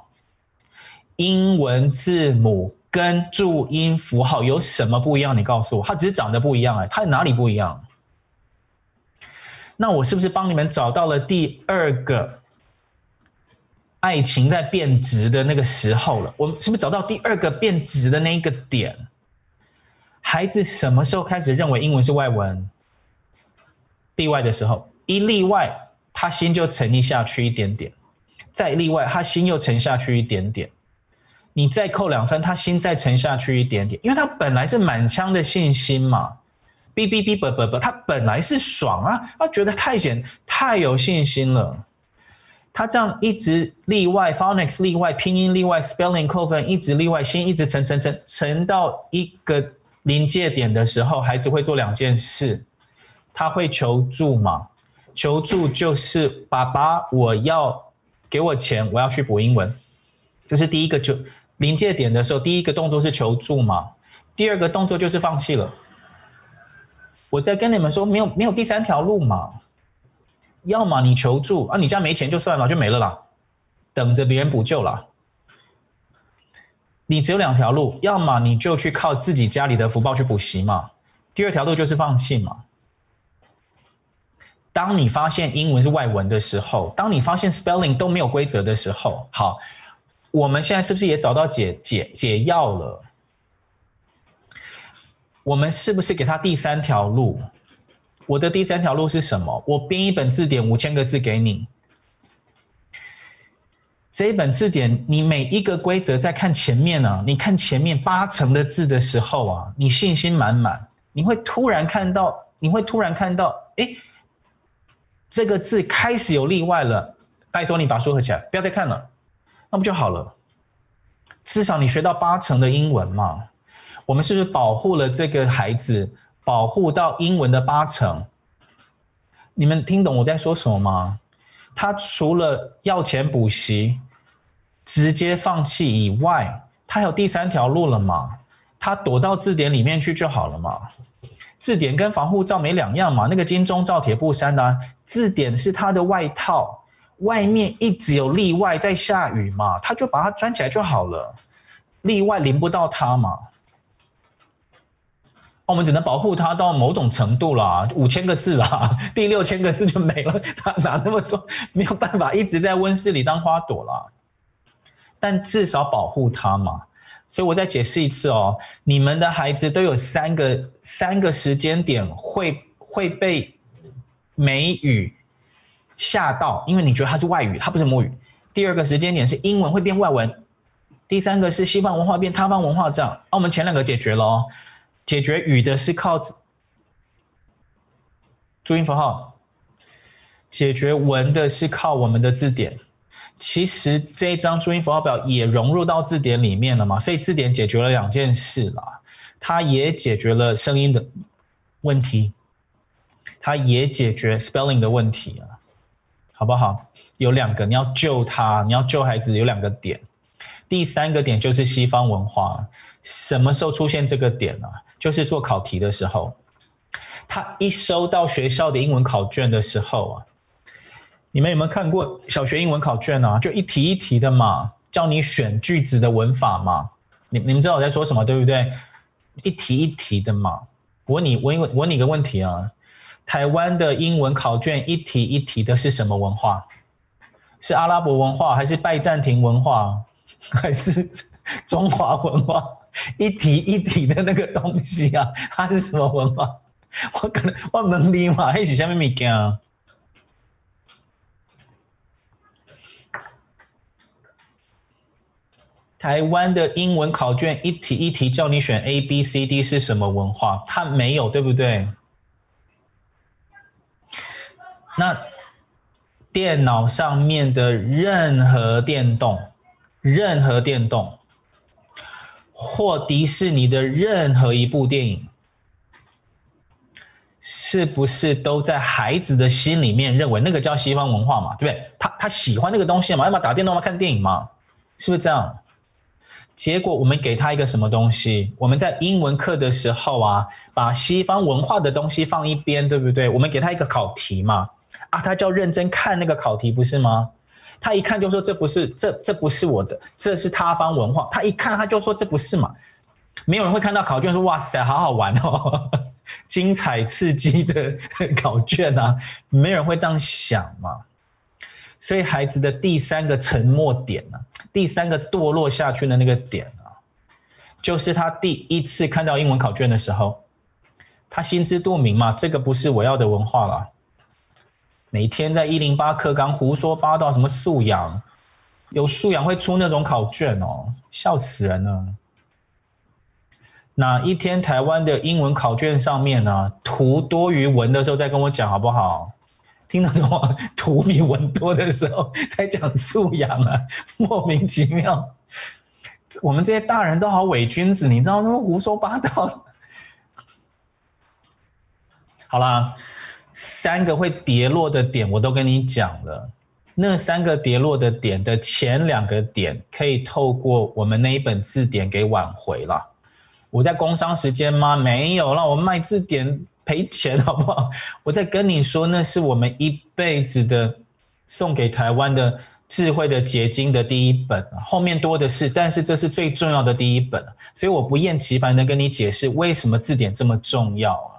英文字母跟注音符号有什么不一样？你告诉我，它只是长得不一样哎，它哪里不一样？那我是不是帮你们找到了第二个爱情在变质的那个时候了？我们是不是找到第二个变质的那一个点？孩子什么时候开始认为英文是外文？例外的时候，一例外，他心就沉一下去一点点；再例外，他心又沉下去一点点。你再扣两分，他心再沉下去一点点，因为他本来是满腔的信心嘛。哔哔哔啵啵啵，他本来是爽啊，他觉得太显太有信心了。他这样一直例外，phonics 例外，拼音例外，spelling 扣分，一直例外，心一直沉沉沉沉到一个。临界点的时候，孩子会做两件事，他会求助嘛？求助就是爸爸，我要给我钱，我要去补英文。这是第一个就临界点的时候，第一个动作是求助嘛？第二个动作就是放弃了。我在跟你们说，没有没有第三条路嘛？要么你求助啊，你家没钱就算了，就没了啦，等着别人补救了。你只有两条路，要么你就去靠自己家里的福报去补习嘛。第二条路就是放弃嘛。当你发现英文是外文的时候，当你发现 spelling 都没有规则的时候，好，我们现在是不是也找到解解解药了？我们是不是给他第三条路？我的第三条路是什么？我编一本字典，五千个字给你。这一本字典，你每一个规则在看前面呢？你看前面八成的字的时候啊，你信心满满，你会突然看到，你会突然看到，哎，这个字开始有例外了。拜托你把书合起来，不要再看了，那不就好了？至少你学到八成的英文嘛。我们是不是保护了这个孩子，保护到英文的八成？你们听懂我在说什么吗？他除了要钱补习。直接放弃以外，他有第三条路了吗？他躲到字典里面去就好了嘛。字典跟防护罩没两样嘛。那个金钟罩铁布衫呢？字典是他的外套，外面一直有例外在下雨嘛，他就把它穿起来就好了。例外淋不到他嘛。我们只能保护他到某种程度啦，五千个字啦，第六千个字就没了。他 哪那么多？没有办法一直在温室里当花朵了。但至少保护他嘛，所以我再解释一次哦，你们的孩子都有三个三个时间点会会被美语吓到，因为你觉得它是外语，它不是母语。第二个时间点是英文会变外文，第三个是西方文化变他方文化这样。那我们前两个解决了哦，解决语的是靠注音符号，解决文的是靠我们的字典。其实这一张注音符号表也融入到字典里面了嘛，所以字典解决了两件事啦，它也解决了声音的问题，它也解决 spelling 的问题啊，好不好？有两个，你要救他，你要救孩子，有两个点。第三个点就是西方文化，什么时候出现这个点呢？就是做考题的时候，他一收到学校的英文考卷的时候啊。你们有没有看过小学英文考卷啊？就一题一题的嘛，教你选句子的文法嘛。你你们知道我在说什么，对不对？一题一题的嘛。我问你，我问问你个问题啊。台湾的英文考卷一题一题的是什么文化？是阿拉伯文化，还是拜占庭文化，还是中华文化？一题一题的那个东西啊，它是什么文化？我可能我问你嘛，还是什么物件啊？台湾的英文考卷一题一题叫你选 A B C D 是什么文化？它没有，对不对？那电脑上面的任何电动、任何电动，或迪士尼的任何一部电影，是不是都在孩子的心里面认为那个叫西方文化嘛？对不对？他他喜欢那个东西嘛？要么打电动嘛，看电影嘛？是不是这样？结果我们给他一个什么东西？我们在英文课的时候啊，把西方文化的东西放一边，对不对？我们给他一个考题嘛，啊，他就要认真看那个考题，不是吗？他一看就说这不是，这这不是我的，这是他方文化。他一看他就说这不是嘛，没有人会看到考卷说哇塞，好好玩哦，精彩刺激的考卷啊，没人会这样想嘛。所以孩子的第三个沉默点呢，第三个堕落下去的那个点啊，就是他第一次看到英文考卷的时候，他心知肚明嘛，这个不是我要的文化了。每天在一零八课纲胡说八道，什么素养，有素养会出那种考卷哦，笑死人了。哪一天台湾的英文考卷上面呢，图多于文的时候再跟我讲好不好？听得懂吗？图比文多的时候才讲素养啊，莫名其妙。我们这些大人都好伪君子，你知道吗？胡说八道。好啦，三个会跌落的点我都跟你讲了，那三个跌落的点的前两个点可以透过我们那一本字典给挽回了。我在工商时间吗？没有，让我卖字典赔钱好不好？我在跟你说，那是我们一辈子的送给台湾的智慧的结晶的第一本，后面多的是，但是这是最重要的第一本，所以我不厌其烦的跟你解释为什么字典这么重要啊。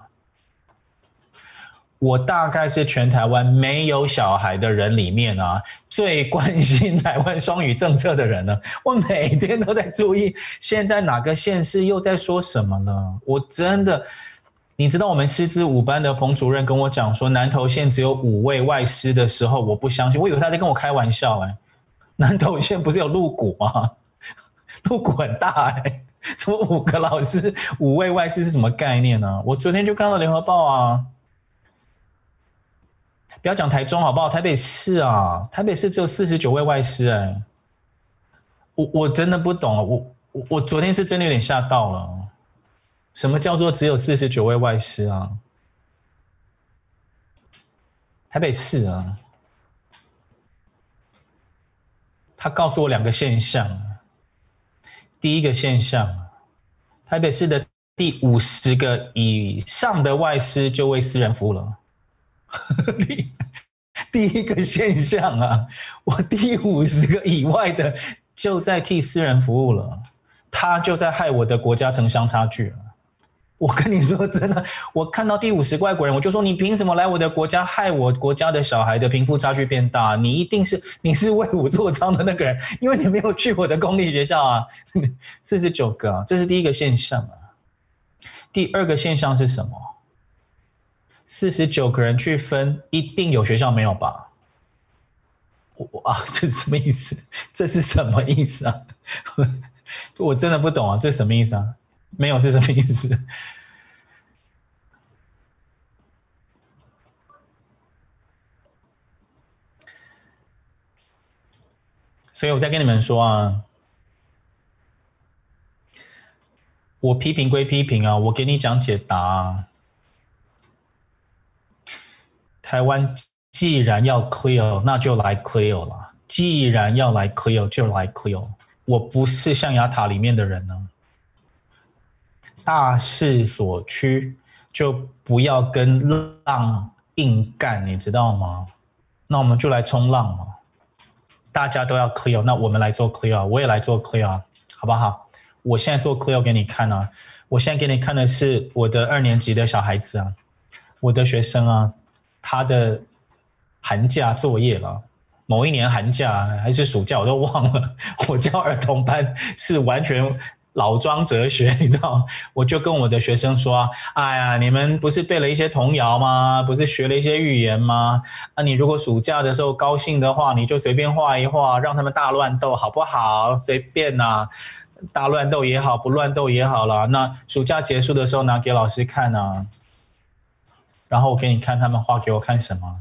我大概是全台湾没有小孩的人里面啊，最关心台湾双语政策的人呢。我每天都在注意，现在哪个县市又在说什么呢？我真的，你知道我们师资五班的彭主任跟我讲说，南投县只有五位外师的时候，我不相信，我以为他在跟我开玩笑哎。南投县不是有入股吗？入股很大哎，怎么五个老师五位外师是什么概念呢？我昨天就看到联合报啊。不要讲台中好不好？台北市啊，台北市只有四十九位外师哎，我我真的不懂了，我我我昨天是真的有点吓到了，什么叫做只有四十九位外师啊？台北市啊，他告诉我两个现象，第一个现象，台北市的第五十个以上的外师就为私人服务了。第第一个现象啊，我第五十个以外的就在替私人服务了，他就在害我的国家城乡差距了。我跟你说真的，我看到第五十外国人，我就说你凭什么来我的国家害我国家的小孩的贫富差距变大？你一定是你是为武作章的那个人，因为你没有去我的公立学校啊。四十九个，这是第一个现象啊。第二个现象是什么？四十九个人去分，一定有学校没有吧？我啊，这是什么意思？这是什么意思啊？我真的不懂啊，这什么意思啊？没有是什么意思？所以我在跟你们说啊，我批评归批评啊，我给你讲解答。台湾既然要 clear，那就来 clear 了。既然要来 clear，就来 clear。我不是象牙塔里面的人呢。大势所趋，就不要跟浪硬干，你知道吗？那我们就来冲浪嘛。大家都要 clear，那我们来做 clear，我也来做 clear，好不好？我现在做 clear 给你看啊。我现在给你看的是我的二年级的小孩子啊，我的学生啊。他的寒假作业了，某一年寒假还是暑假，我都忘了。我教儿童班是完全老庄哲学，你知道？我就跟我的学生说：“哎呀，你们不是背了一些童谣吗？不是学了一些寓言吗？那你如果暑假的时候高兴的话，你就随便画一画，让他们大乱斗，好不好？随便呐，大乱斗也好，不乱斗也好了。那暑假结束的时候拿给老师看啊。”然后我给你看他们画给我看什么？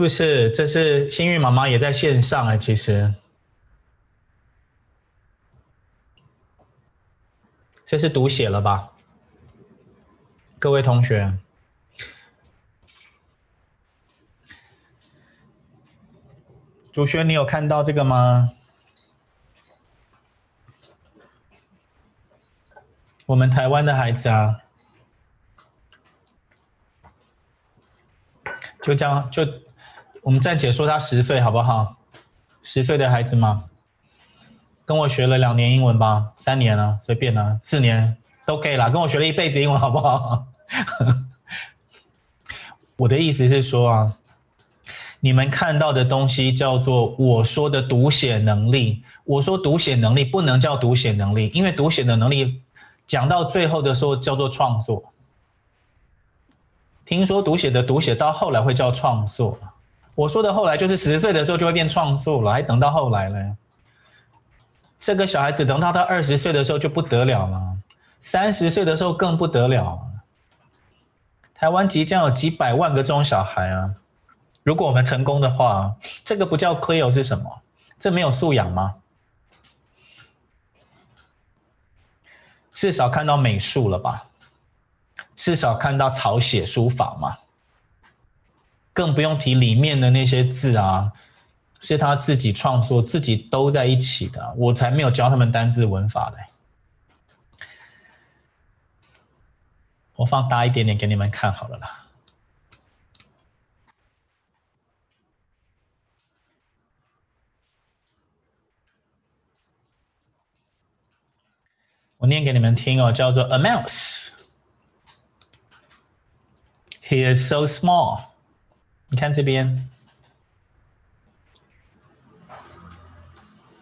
是不是？这是幸运妈妈也在线上哎，其实。这是读写了吧，各位同学，主轩，你有看到这个吗？我们台湾的孩子啊，就这样，就我们暂且说他十岁好不好？十岁的孩子嘛，跟我学了两年英文吧，三年了，随便了，四年都可以啦。跟我学了一辈子英文好不好？我的意思是说啊，你们看到的东西叫做我说的读写能力。我说读写能力不能叫读写能力，因为读写的能力讲到最后的时候叫做创作。听说读写的读写到后来会叫创作，我说的后来就是十岁的时候就会变创作了，还等到后来呢？这个小孩子等到他二十岁的时候就不得了了，三十岁的时候更不得了。台湾即将有几百万个这种小孩啊！如果我们成功的话，这个不叫 clear 是什么？这没有素养吗？至少看到美术了吧？至少看到草写书法嘛？更不用提里面的那些字啊，是他自己创作、自己都在一起的。我才没有教他们单字文法嘞。我放大一点点给你们看好了啦。我念给你们听哦，叫做 A mouse。He is so small。你看这边，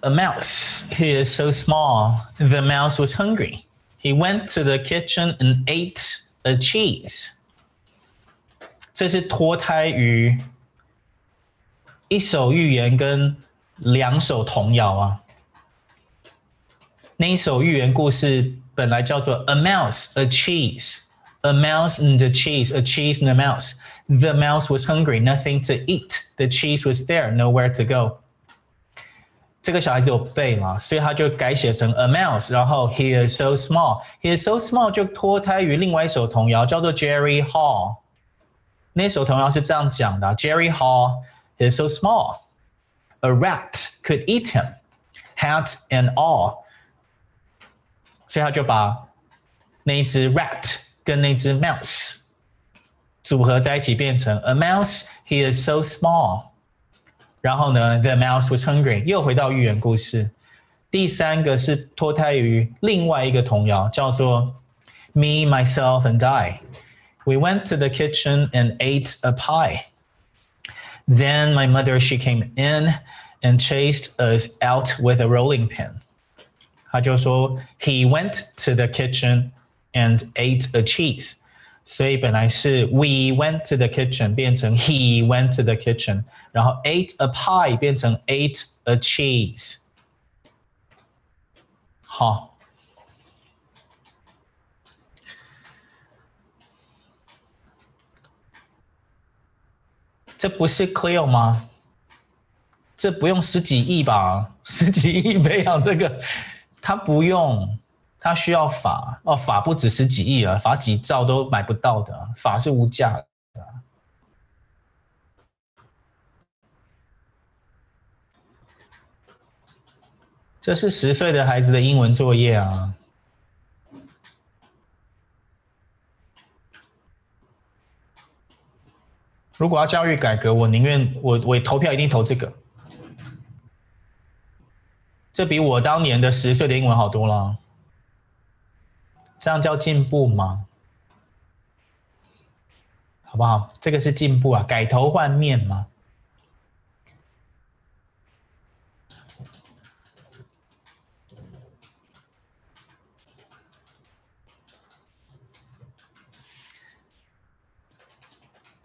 A mouse. He is so small. The mouse was hungry. He went to the kitchen and ate a cheese，这是脱胎于一首寓言跟两首童谣啊。那一首寓言故事本来叫做 A mouse, a cheese, a mouse and a cheese, a cheese and a mouse. The mouse was hungry, nothing to eat. The cheese was there, nowhere to go. 这个小孩子有背嘛，所以他就改写成 a mouse，然后 he is so small，he is so small 就脱胎于另外一首童谣，叫做 Jerry Hall。那首童谣是这样讲的：Jerry Hall is so small，a rat could eat him，hat and all。所以他就把那一只 rat 跟那只 mouse 组合在一起，变成 a mouse，he is so small。然后呢，The mouse was hungry，又回到寓言故事。第三个是脱胎于另外一个童谣，叫做 Me, myself, and I. We went to the kitchen and ate a pie. Then my mother she came in and chased us out with a rolling pin. 他就说 He went to the kitchen and ate a cheese. 所以本来是 we went to the kitchen 变成 he went to the kitchen，然后 ate a pie 变成 ate a cheese。好，这不是 clear 吗？这不用十几亿吧？十几亿培养这个，他不用。 它需要法哦，法不止十几亿啊，法几兆都买不到的，法是无价的。这是十岁的孩子的英文作业啊！如果要教育改革，我宁愿我我投票一定投这个，这比我当年的十岁的英文好多了。这样叫进步吗？好不好？这个是进步啊，改头换面吗？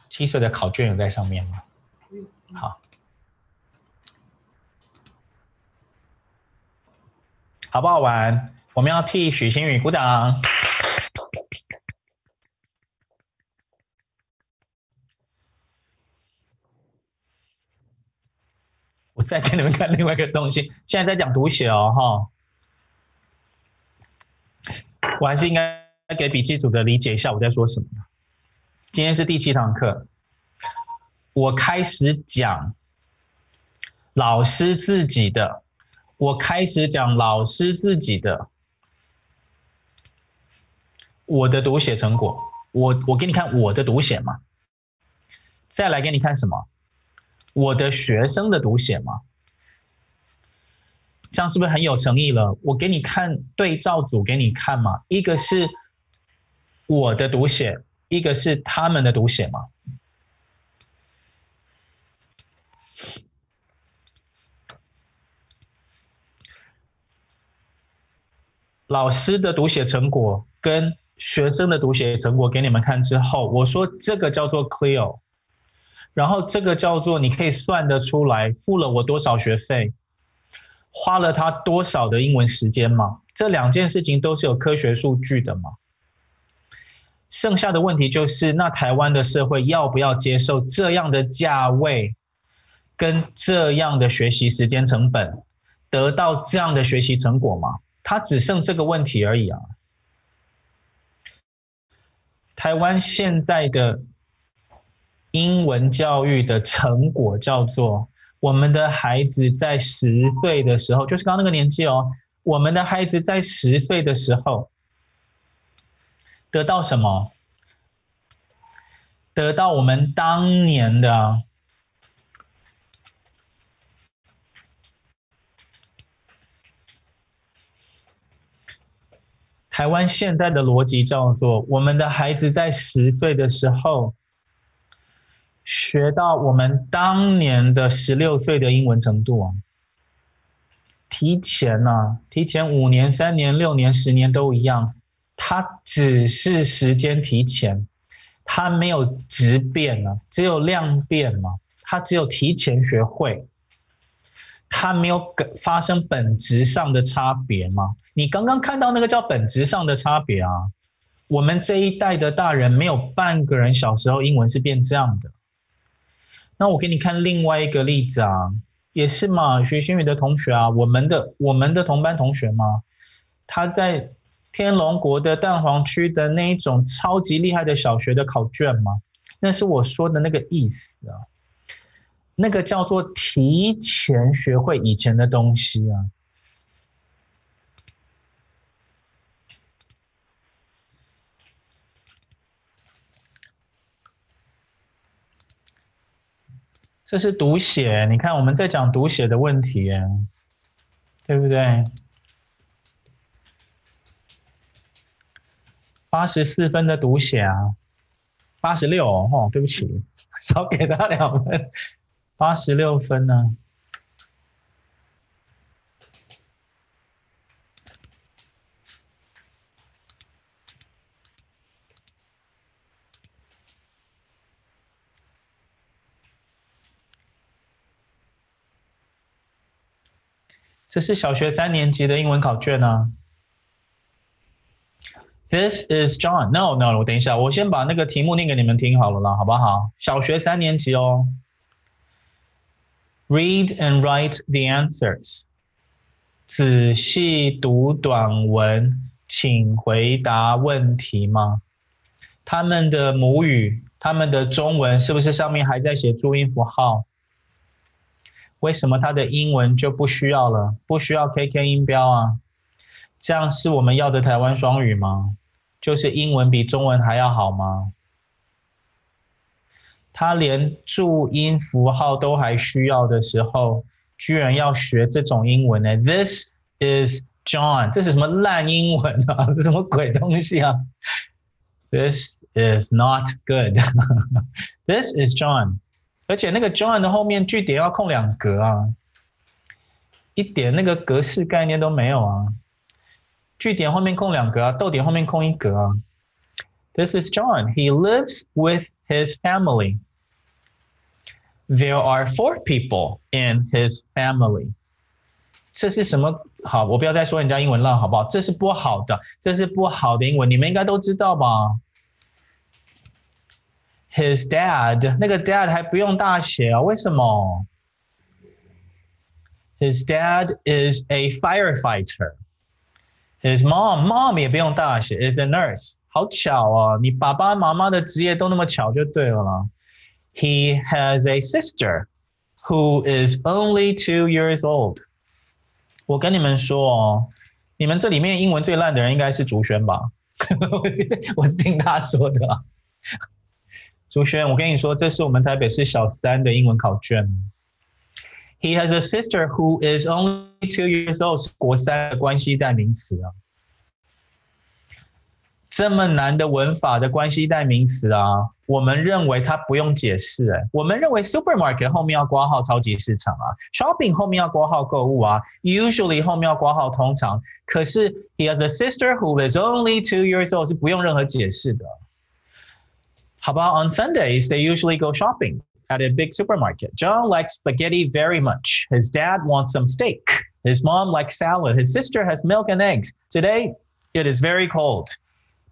七岁的考卷有在上面吗？好，好不好玩？我们要替许新宇鼓掌。我再给你们看另外一个东西，现在在讲读写哦，哈。我还是应该给笔记组的理解一下我在说什么。今天是第七堂课，我开始讲老师自己的，我开始讲老师自己的。我的读写成果，我我给你看我的读写嘛。再来给你看什么？我的学生的读写嘛。这样是不是很有诚意了？我给你看对照组给你看嘛，一个是我的读写，一个是他们的读写嘛。老师的读写成果跟学生的读写成果给你们看之后，我说这个叫做 clear，然后这个叫做你可以算得出来付了我多少学费，花了他多少的英文时间吗？这两件事情都是有科学数据的嘛。剩下的问题就是，那台湾的社会要不要接受这样的价位，跟这样的学习时间成本，得到这样的学习成果吗？它只剩这个问题而已啊！台湾现在的英文教育的成果叫做：我们的孩子在十岁的时候，就是刚那个年纪哦，我们的孩子在十岁的时候得到什么？得到我们当年的。台湾现在的逻辑叫做：我们的孩子在十岁的时候学到我们当年的十六岁的英文程度啊，提前呢，提前五年、三年、六年、十年都一样，它只是时间提前，它没有质变啊，只有量变嘛，它只有提前学会。它没有发生本质上的差别吗？你刚刚看到那个叫本质上的差别啊？我们这一代的大人没有半个人小时候英文是变这样的。那我给你看另外一个例子啊，也是嘛，学英语的同学啊，我们的我们的同班同学嘛，他在天龙国的蛋黄区的那一种超级厉害的小学的考卷嘛，那是我说的那个意思啊。那个叫做提前学会以前的东西啊，这是读写。你看我们在讲读写的问题，对不对？八十四分的读写啊，八十六哦，对不起，少给他两分。八十六分呢？这是小学三年级的英文考卷呢。This is John. No, no，我等一下，我先把那个题目念给你们听好了啦，好不好？小学三年级哦。Read and write the answers。仔细读短文，请回答问题吗？他们的母语，他们的中文是不是上面还在写注音符号？为什么他的英文就不需要了？不需要 KK 音标啊？这样是我们要的台湾双语吗？就是英文比中文还要好吗？他连注音符号都还需要的时候，居然要学这种英文呢？This is John，这是什么烂英文啊？什么鬼东西啊？This is not good。This is John，而且那个 John 的后面句点要空两格啊，一点那个格式概念都没有啊。句点后面空两格啊，逗点后面空一格啊。This is John. He lives with his family. There are four people in his family. 这是什么？好，我不要再说人家英文了，好不好？这是不好的，这是不好的英文，你们应该都知道吧？His dad，那个 dad 还不用大写啊？为什么？His dad is a firefighter. His mom, mom 也不用大写，is a nurse. 好巧啊！你爸爸妈妈的职业都那么巧，就对了啦。He has a sister who is only two years old。我跟你们说哦，你们这里面英文最烂的人应该是竹轩吧？我是听他说的。竹轩，我跟你说，这是我们台北市小三的英文考卷。He has a sister who is only two years old，是国三的关系代名词啊。这么难的文法的关系代名词啊，我们认为它不用解释哎，我们认为 supermarket 后面要挂号超级市场啊，shopping 后面要挂号购物啊，usually 后面要挂号通常，可是 he has a sister who is only two years old 是不用任何解释的。好吧，on Sundays they usually go shopping at a big supermarket. John likes spaghetti very much. His dad wants some steak. His mom likes salad. His sister has milk and eggs. Today it is very cold.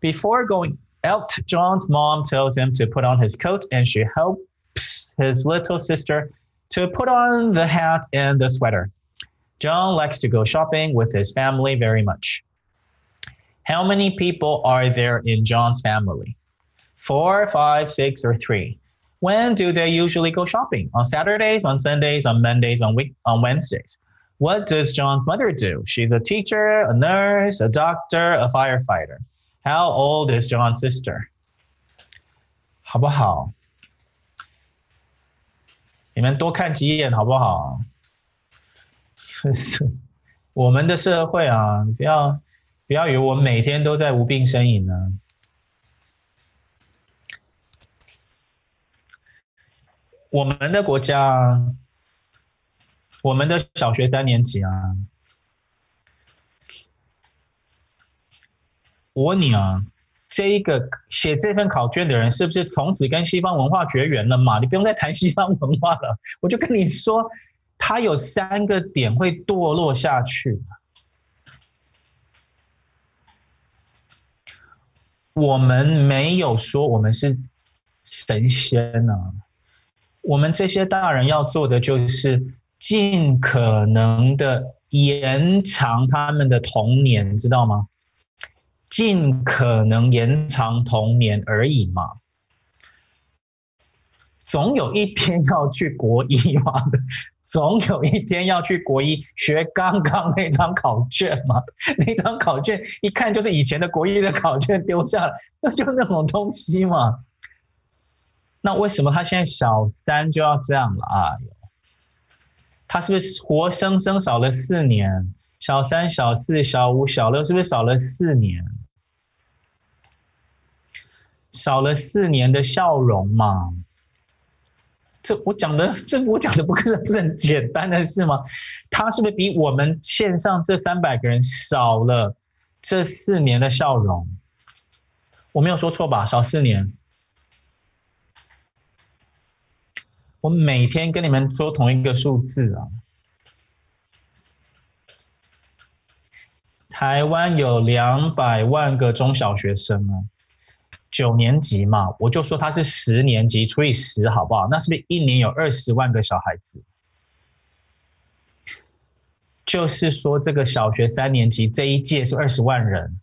Before going out, John's mom tells him to put on his coat and she helps his little sister to put on the hat and the sweater. John likes to go shopping with his family very much. How many people are there in John's family? Four, five, six, or three? When do they usually go shopping? On Saturdays, on Sundays, on Mondays, on week on Wednesdays. What does John's mother do? She's a teacher, a nurse, a doctor, a firefighter. How old is John's sister？好不好？你们多看几眼好不好？我们的社会啊，不要不要以为我们每天都在无病呻吟呢。我们的国家，我们的小学三年级啊。我问你啊，这一个写这份考卷的人是不是从此跟西方文化绝缘了嘛？你不用再谈西方文化了，我就跟你说，他有三个点会堕落下去。我们没有说我们是神仙啊，我们这些大人要做的就是尽可能的延长他们的童年，知道吗？尽可能延长童年而已嘛，总有一天要去国一嘛，总有一天要去国一学刚刚那张考卷嘛，那张考卷一看就是以前的国一的考卷丢下了，那就那种东西嘛。那为什么他现在小三就要这样了啊？他是不是活生生少了四年？小三、小四、小五、小六是不是少了四年？少了四年的笑容嘛？这我讲的，这我讲的不是很简单的事吗？他是不是比我们线上这三百个人少了这四年的笑容？我没有说错吧？少四年。我每天跟你们说同一个数字啊。台湾有两百万个中小学生啊，九年级嘛，我就说他是十年级除以十，好不好？那是不是一年有二十万个小孩子？就是说，这个小学三年级这一届是二十万人，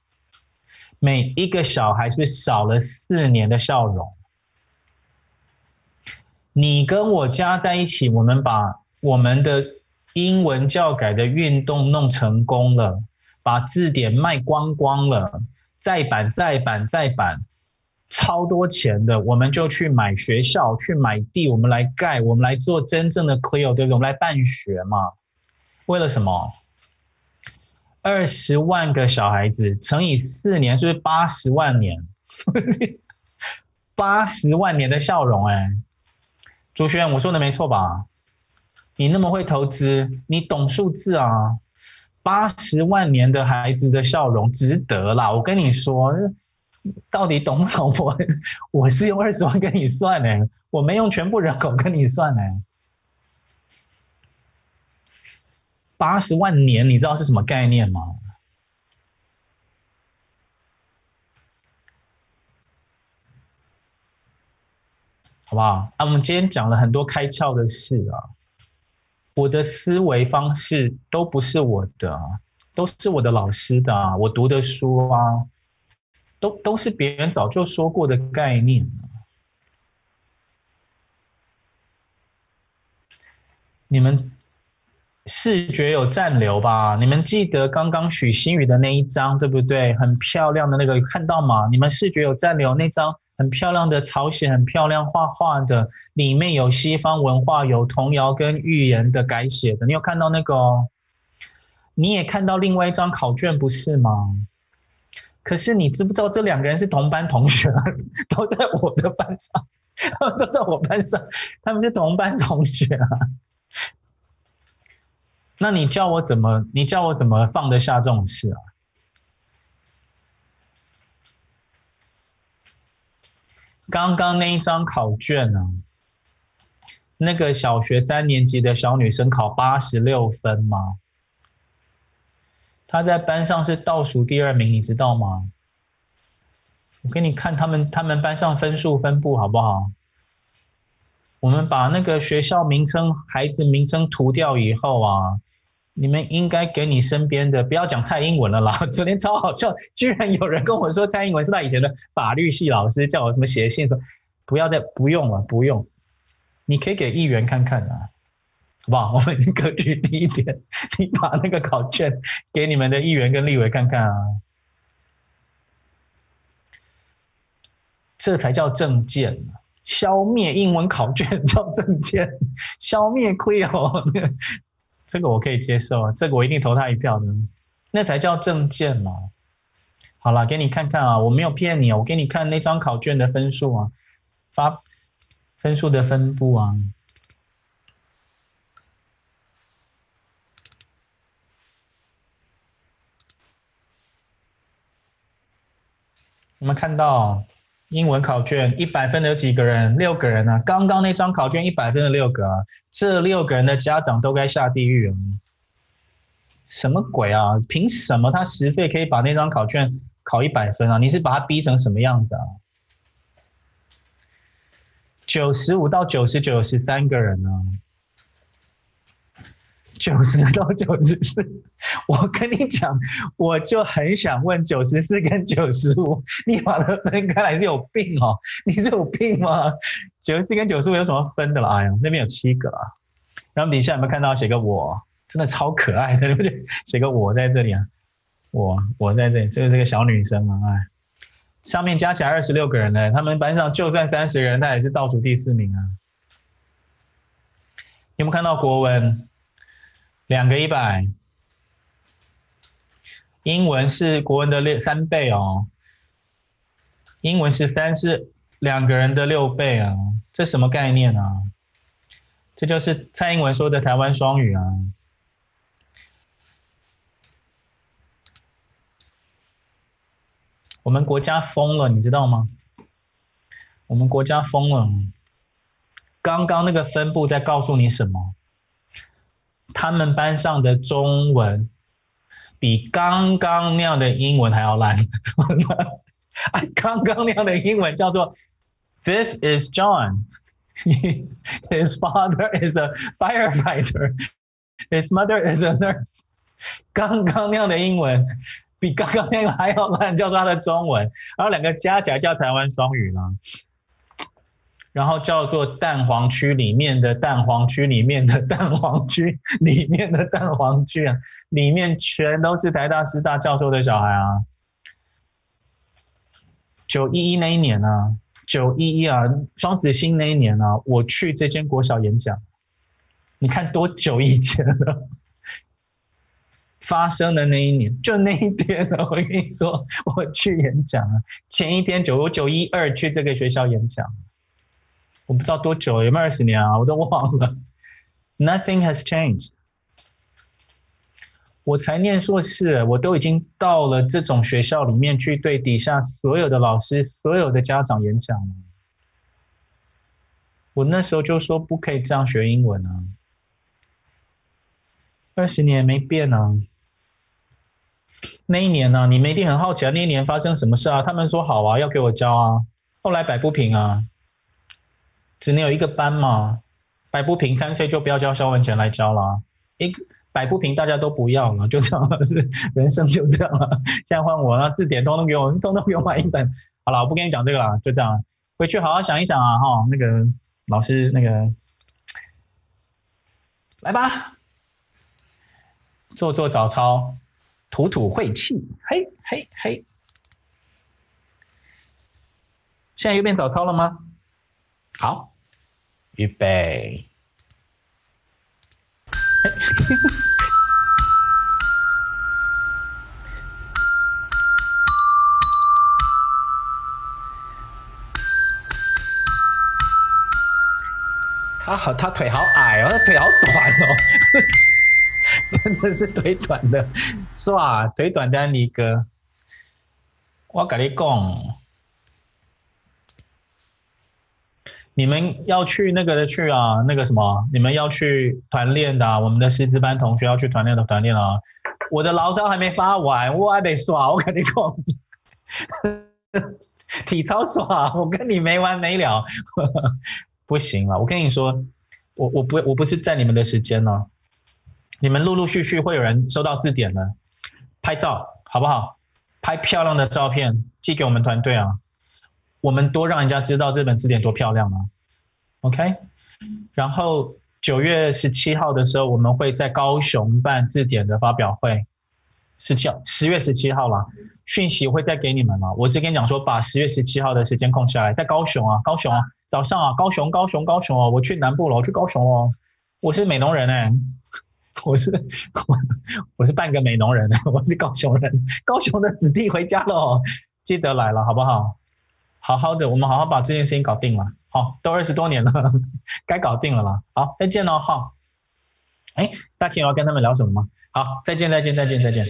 每一个小孩是不是少了四年的笑容？你跟我加在一起，我们把我们的英文教改的运动弄成功了。把字典卖光光了，再版再版再版，超多钱的，我们就去买学校，去买地，我们来盖，我们来做真正的 clear，对不对？我们来办学嘛？为了什么？二十万个小孩子乘以四年，是不是八十万年？八十万年的笑容，哎，朱轩，我说的没错吧？你那么会投资，你懂数字啊？八十万年的孩子的笑容值得啦！我跟你说，到底懂不懂？我我是用二十万跟你算呢，我没用全部人口跟你算呢。八十万年，你知道是什么概念吗？好不好？啊，我们今天讲了很多开窍的事啊。我的思维方式都不是我的，都是我的老师的。我读的书啊，都都是别人早就说过的概念。你们视觉有暂留吧？你们记得刚刚许新宇的那一张对不对？很漂亮的那个看到吗？你们视觉有暂留那张很漂亮的朝鲜，很漂亮画画的，里面有西方文化，有童谣跟寓言的改写的。你有看到那个？你也看到另外一张考卷不是吗？可是你知不知道这两个人是同班同学，都在我的班上，都在我班上，他们是同班同学啊。那你叫我怎么？你叫我怎么放得下这种事啊？刚刚那一张考卷呢？那个小学三年级的小女生考八十六分吗？他在班上是倒数第二名，你知道吗？我给你看他们他们班上分数分布好不好？我们把那个学校名称、孩子名称涂掉以后啊。你们应该给你身边的，不要讲蔡英文了啦。昨天超好笑，居然有人跟我说蔡英文是他以前的法律系老师，叫我什么写信说不要再不用了，不用。你可以给议员看看啊，不好？我们格局低一点，你把那个考卷给你们的议员跟立委看看啊，这才叫政见消灭英文考卷叫政见，消灭亏哦。这个我可以接受啊，这个我一定投他一票的，那才叫证件嘛。好了，给你看看啊，我没有骗你啊，我给你看那张考卷的分数啊，发分数的分布啊。有没有看到英文考卷一百分的有几个人？六个人啊。刚刚那张考卷一百分的六个。这六个人的家长都该下地狱了！什么鬼啊？凭什么他十岁可以把那张考卷考一百分啊？你是把他逼成什么样子啊？九十五到九十九十三个人呢？九十到九十四，我跟你讲，我就很想问九十四跟九十五，你把它分开来是有病哦？你是有病吗？九十四跟九十五有什么分的了？哎呀，那边有七个啊，然后底下有没有看到写个我？真的超可爱的，对不对？写个我在这里啊，我我在这里，这个这个小女生啊，哎，上面加起来二十六个人呢，他们班上就算三十人，他也是倒数第四名啊。有没有看到国文？两个一百，英文是国文的六三倍哦。英文是三是两个人的六倍啊，这什么概念啊？这就是蔡英文说的台湾双语啊。我们国家疯了，你知道吗？我们国家疯了。刚刚那个分布在告诉你什么？他们班上的中文比刚刚那样的英文还要烂。刚刚那样的英文叫做 "This is John, his father is a firefighter, his mother is a nurse"。刚刚那样的英文比刚刚那个还要烂，叫做他的中文，然后两个加起来叫台湾双语呢。然后叫做蛋黄区里面的蛋黄区里面的蛋黄区里面的蛋黄区啊，里面全都是台大师大教授的小孩啊。九一一那一年呢，九一一啊，双子星那一年呢，我去这间国小演讲，你看多久以前了？发生的那一年，就那一天了。我跟你说，我去演讲啊，前一天九九一二去这个学校演讲。我不知道多久，有没有二十年啊？我都忘了。Nothing has changed。我才念硕士，我都已经到了这种学校里面去，对底下所有的老师、所有的家长演讲了。我那时候就说不可以这样学英文啊。二十年没变啊。那一年呢，你们一定很好奇啊，那一年发生什么事啊？他们说好啊，要给我教啊，后来摆不平啊。只能有一个班嘛，摆不平，干脆就不要交肖文全来教了。一摆不平，大家都不要了，就这样了，是人生就这样了。现在换我了，字典通通给我，通通给我买一本。好了，我不跟你讲这个了，就这样，回去好好想一想啊，哈，那个老师那个，来吧，做做早操，吐吐晦气，嘿嘿嘿。现在又变早操了吗？好，预备。他好，他腿好矮哦，他腿好短哦，真的是腿短的，是吧？腿短的尼哥，我跟你讲，你们要去那个的去啊，那个什么，你们要去团练的，我们的师资班同学要去团练的团练啊。我的牢骚还没发完，我还得耍，我跟你讲，体操耍，我跟你没完没了。不行了，我跟你说，我我不我不是占你们的时间了，你们陆陆续续会有人收到字典的，拍照好不好？拍漂亮的照片寄给我们团队啊，我们多让人家知道这本字典多漂亮啊，OK？然后九月十七号的时候，我们会在高雄办字典的发表会，十七号十月十七号啦，讯息会再给你们了。我是跟你讲说，把十月十七号的时间空下来，在高雄啊，高雄啊。早上啊，高雄，高雄，高雄哦！我去南部了，我去高雄哦。我是美农人哎，我是我 我是半个美农人，我是高雄人，高雄的子弟回家了，记得来了好不好？好好的，我们好好把这件事情搞定了。好，都二十多年了，该搞定了吧。好，再见喽哈。哎，大庆要跟他们聊什么吗？好，再见，再见，再见，再见。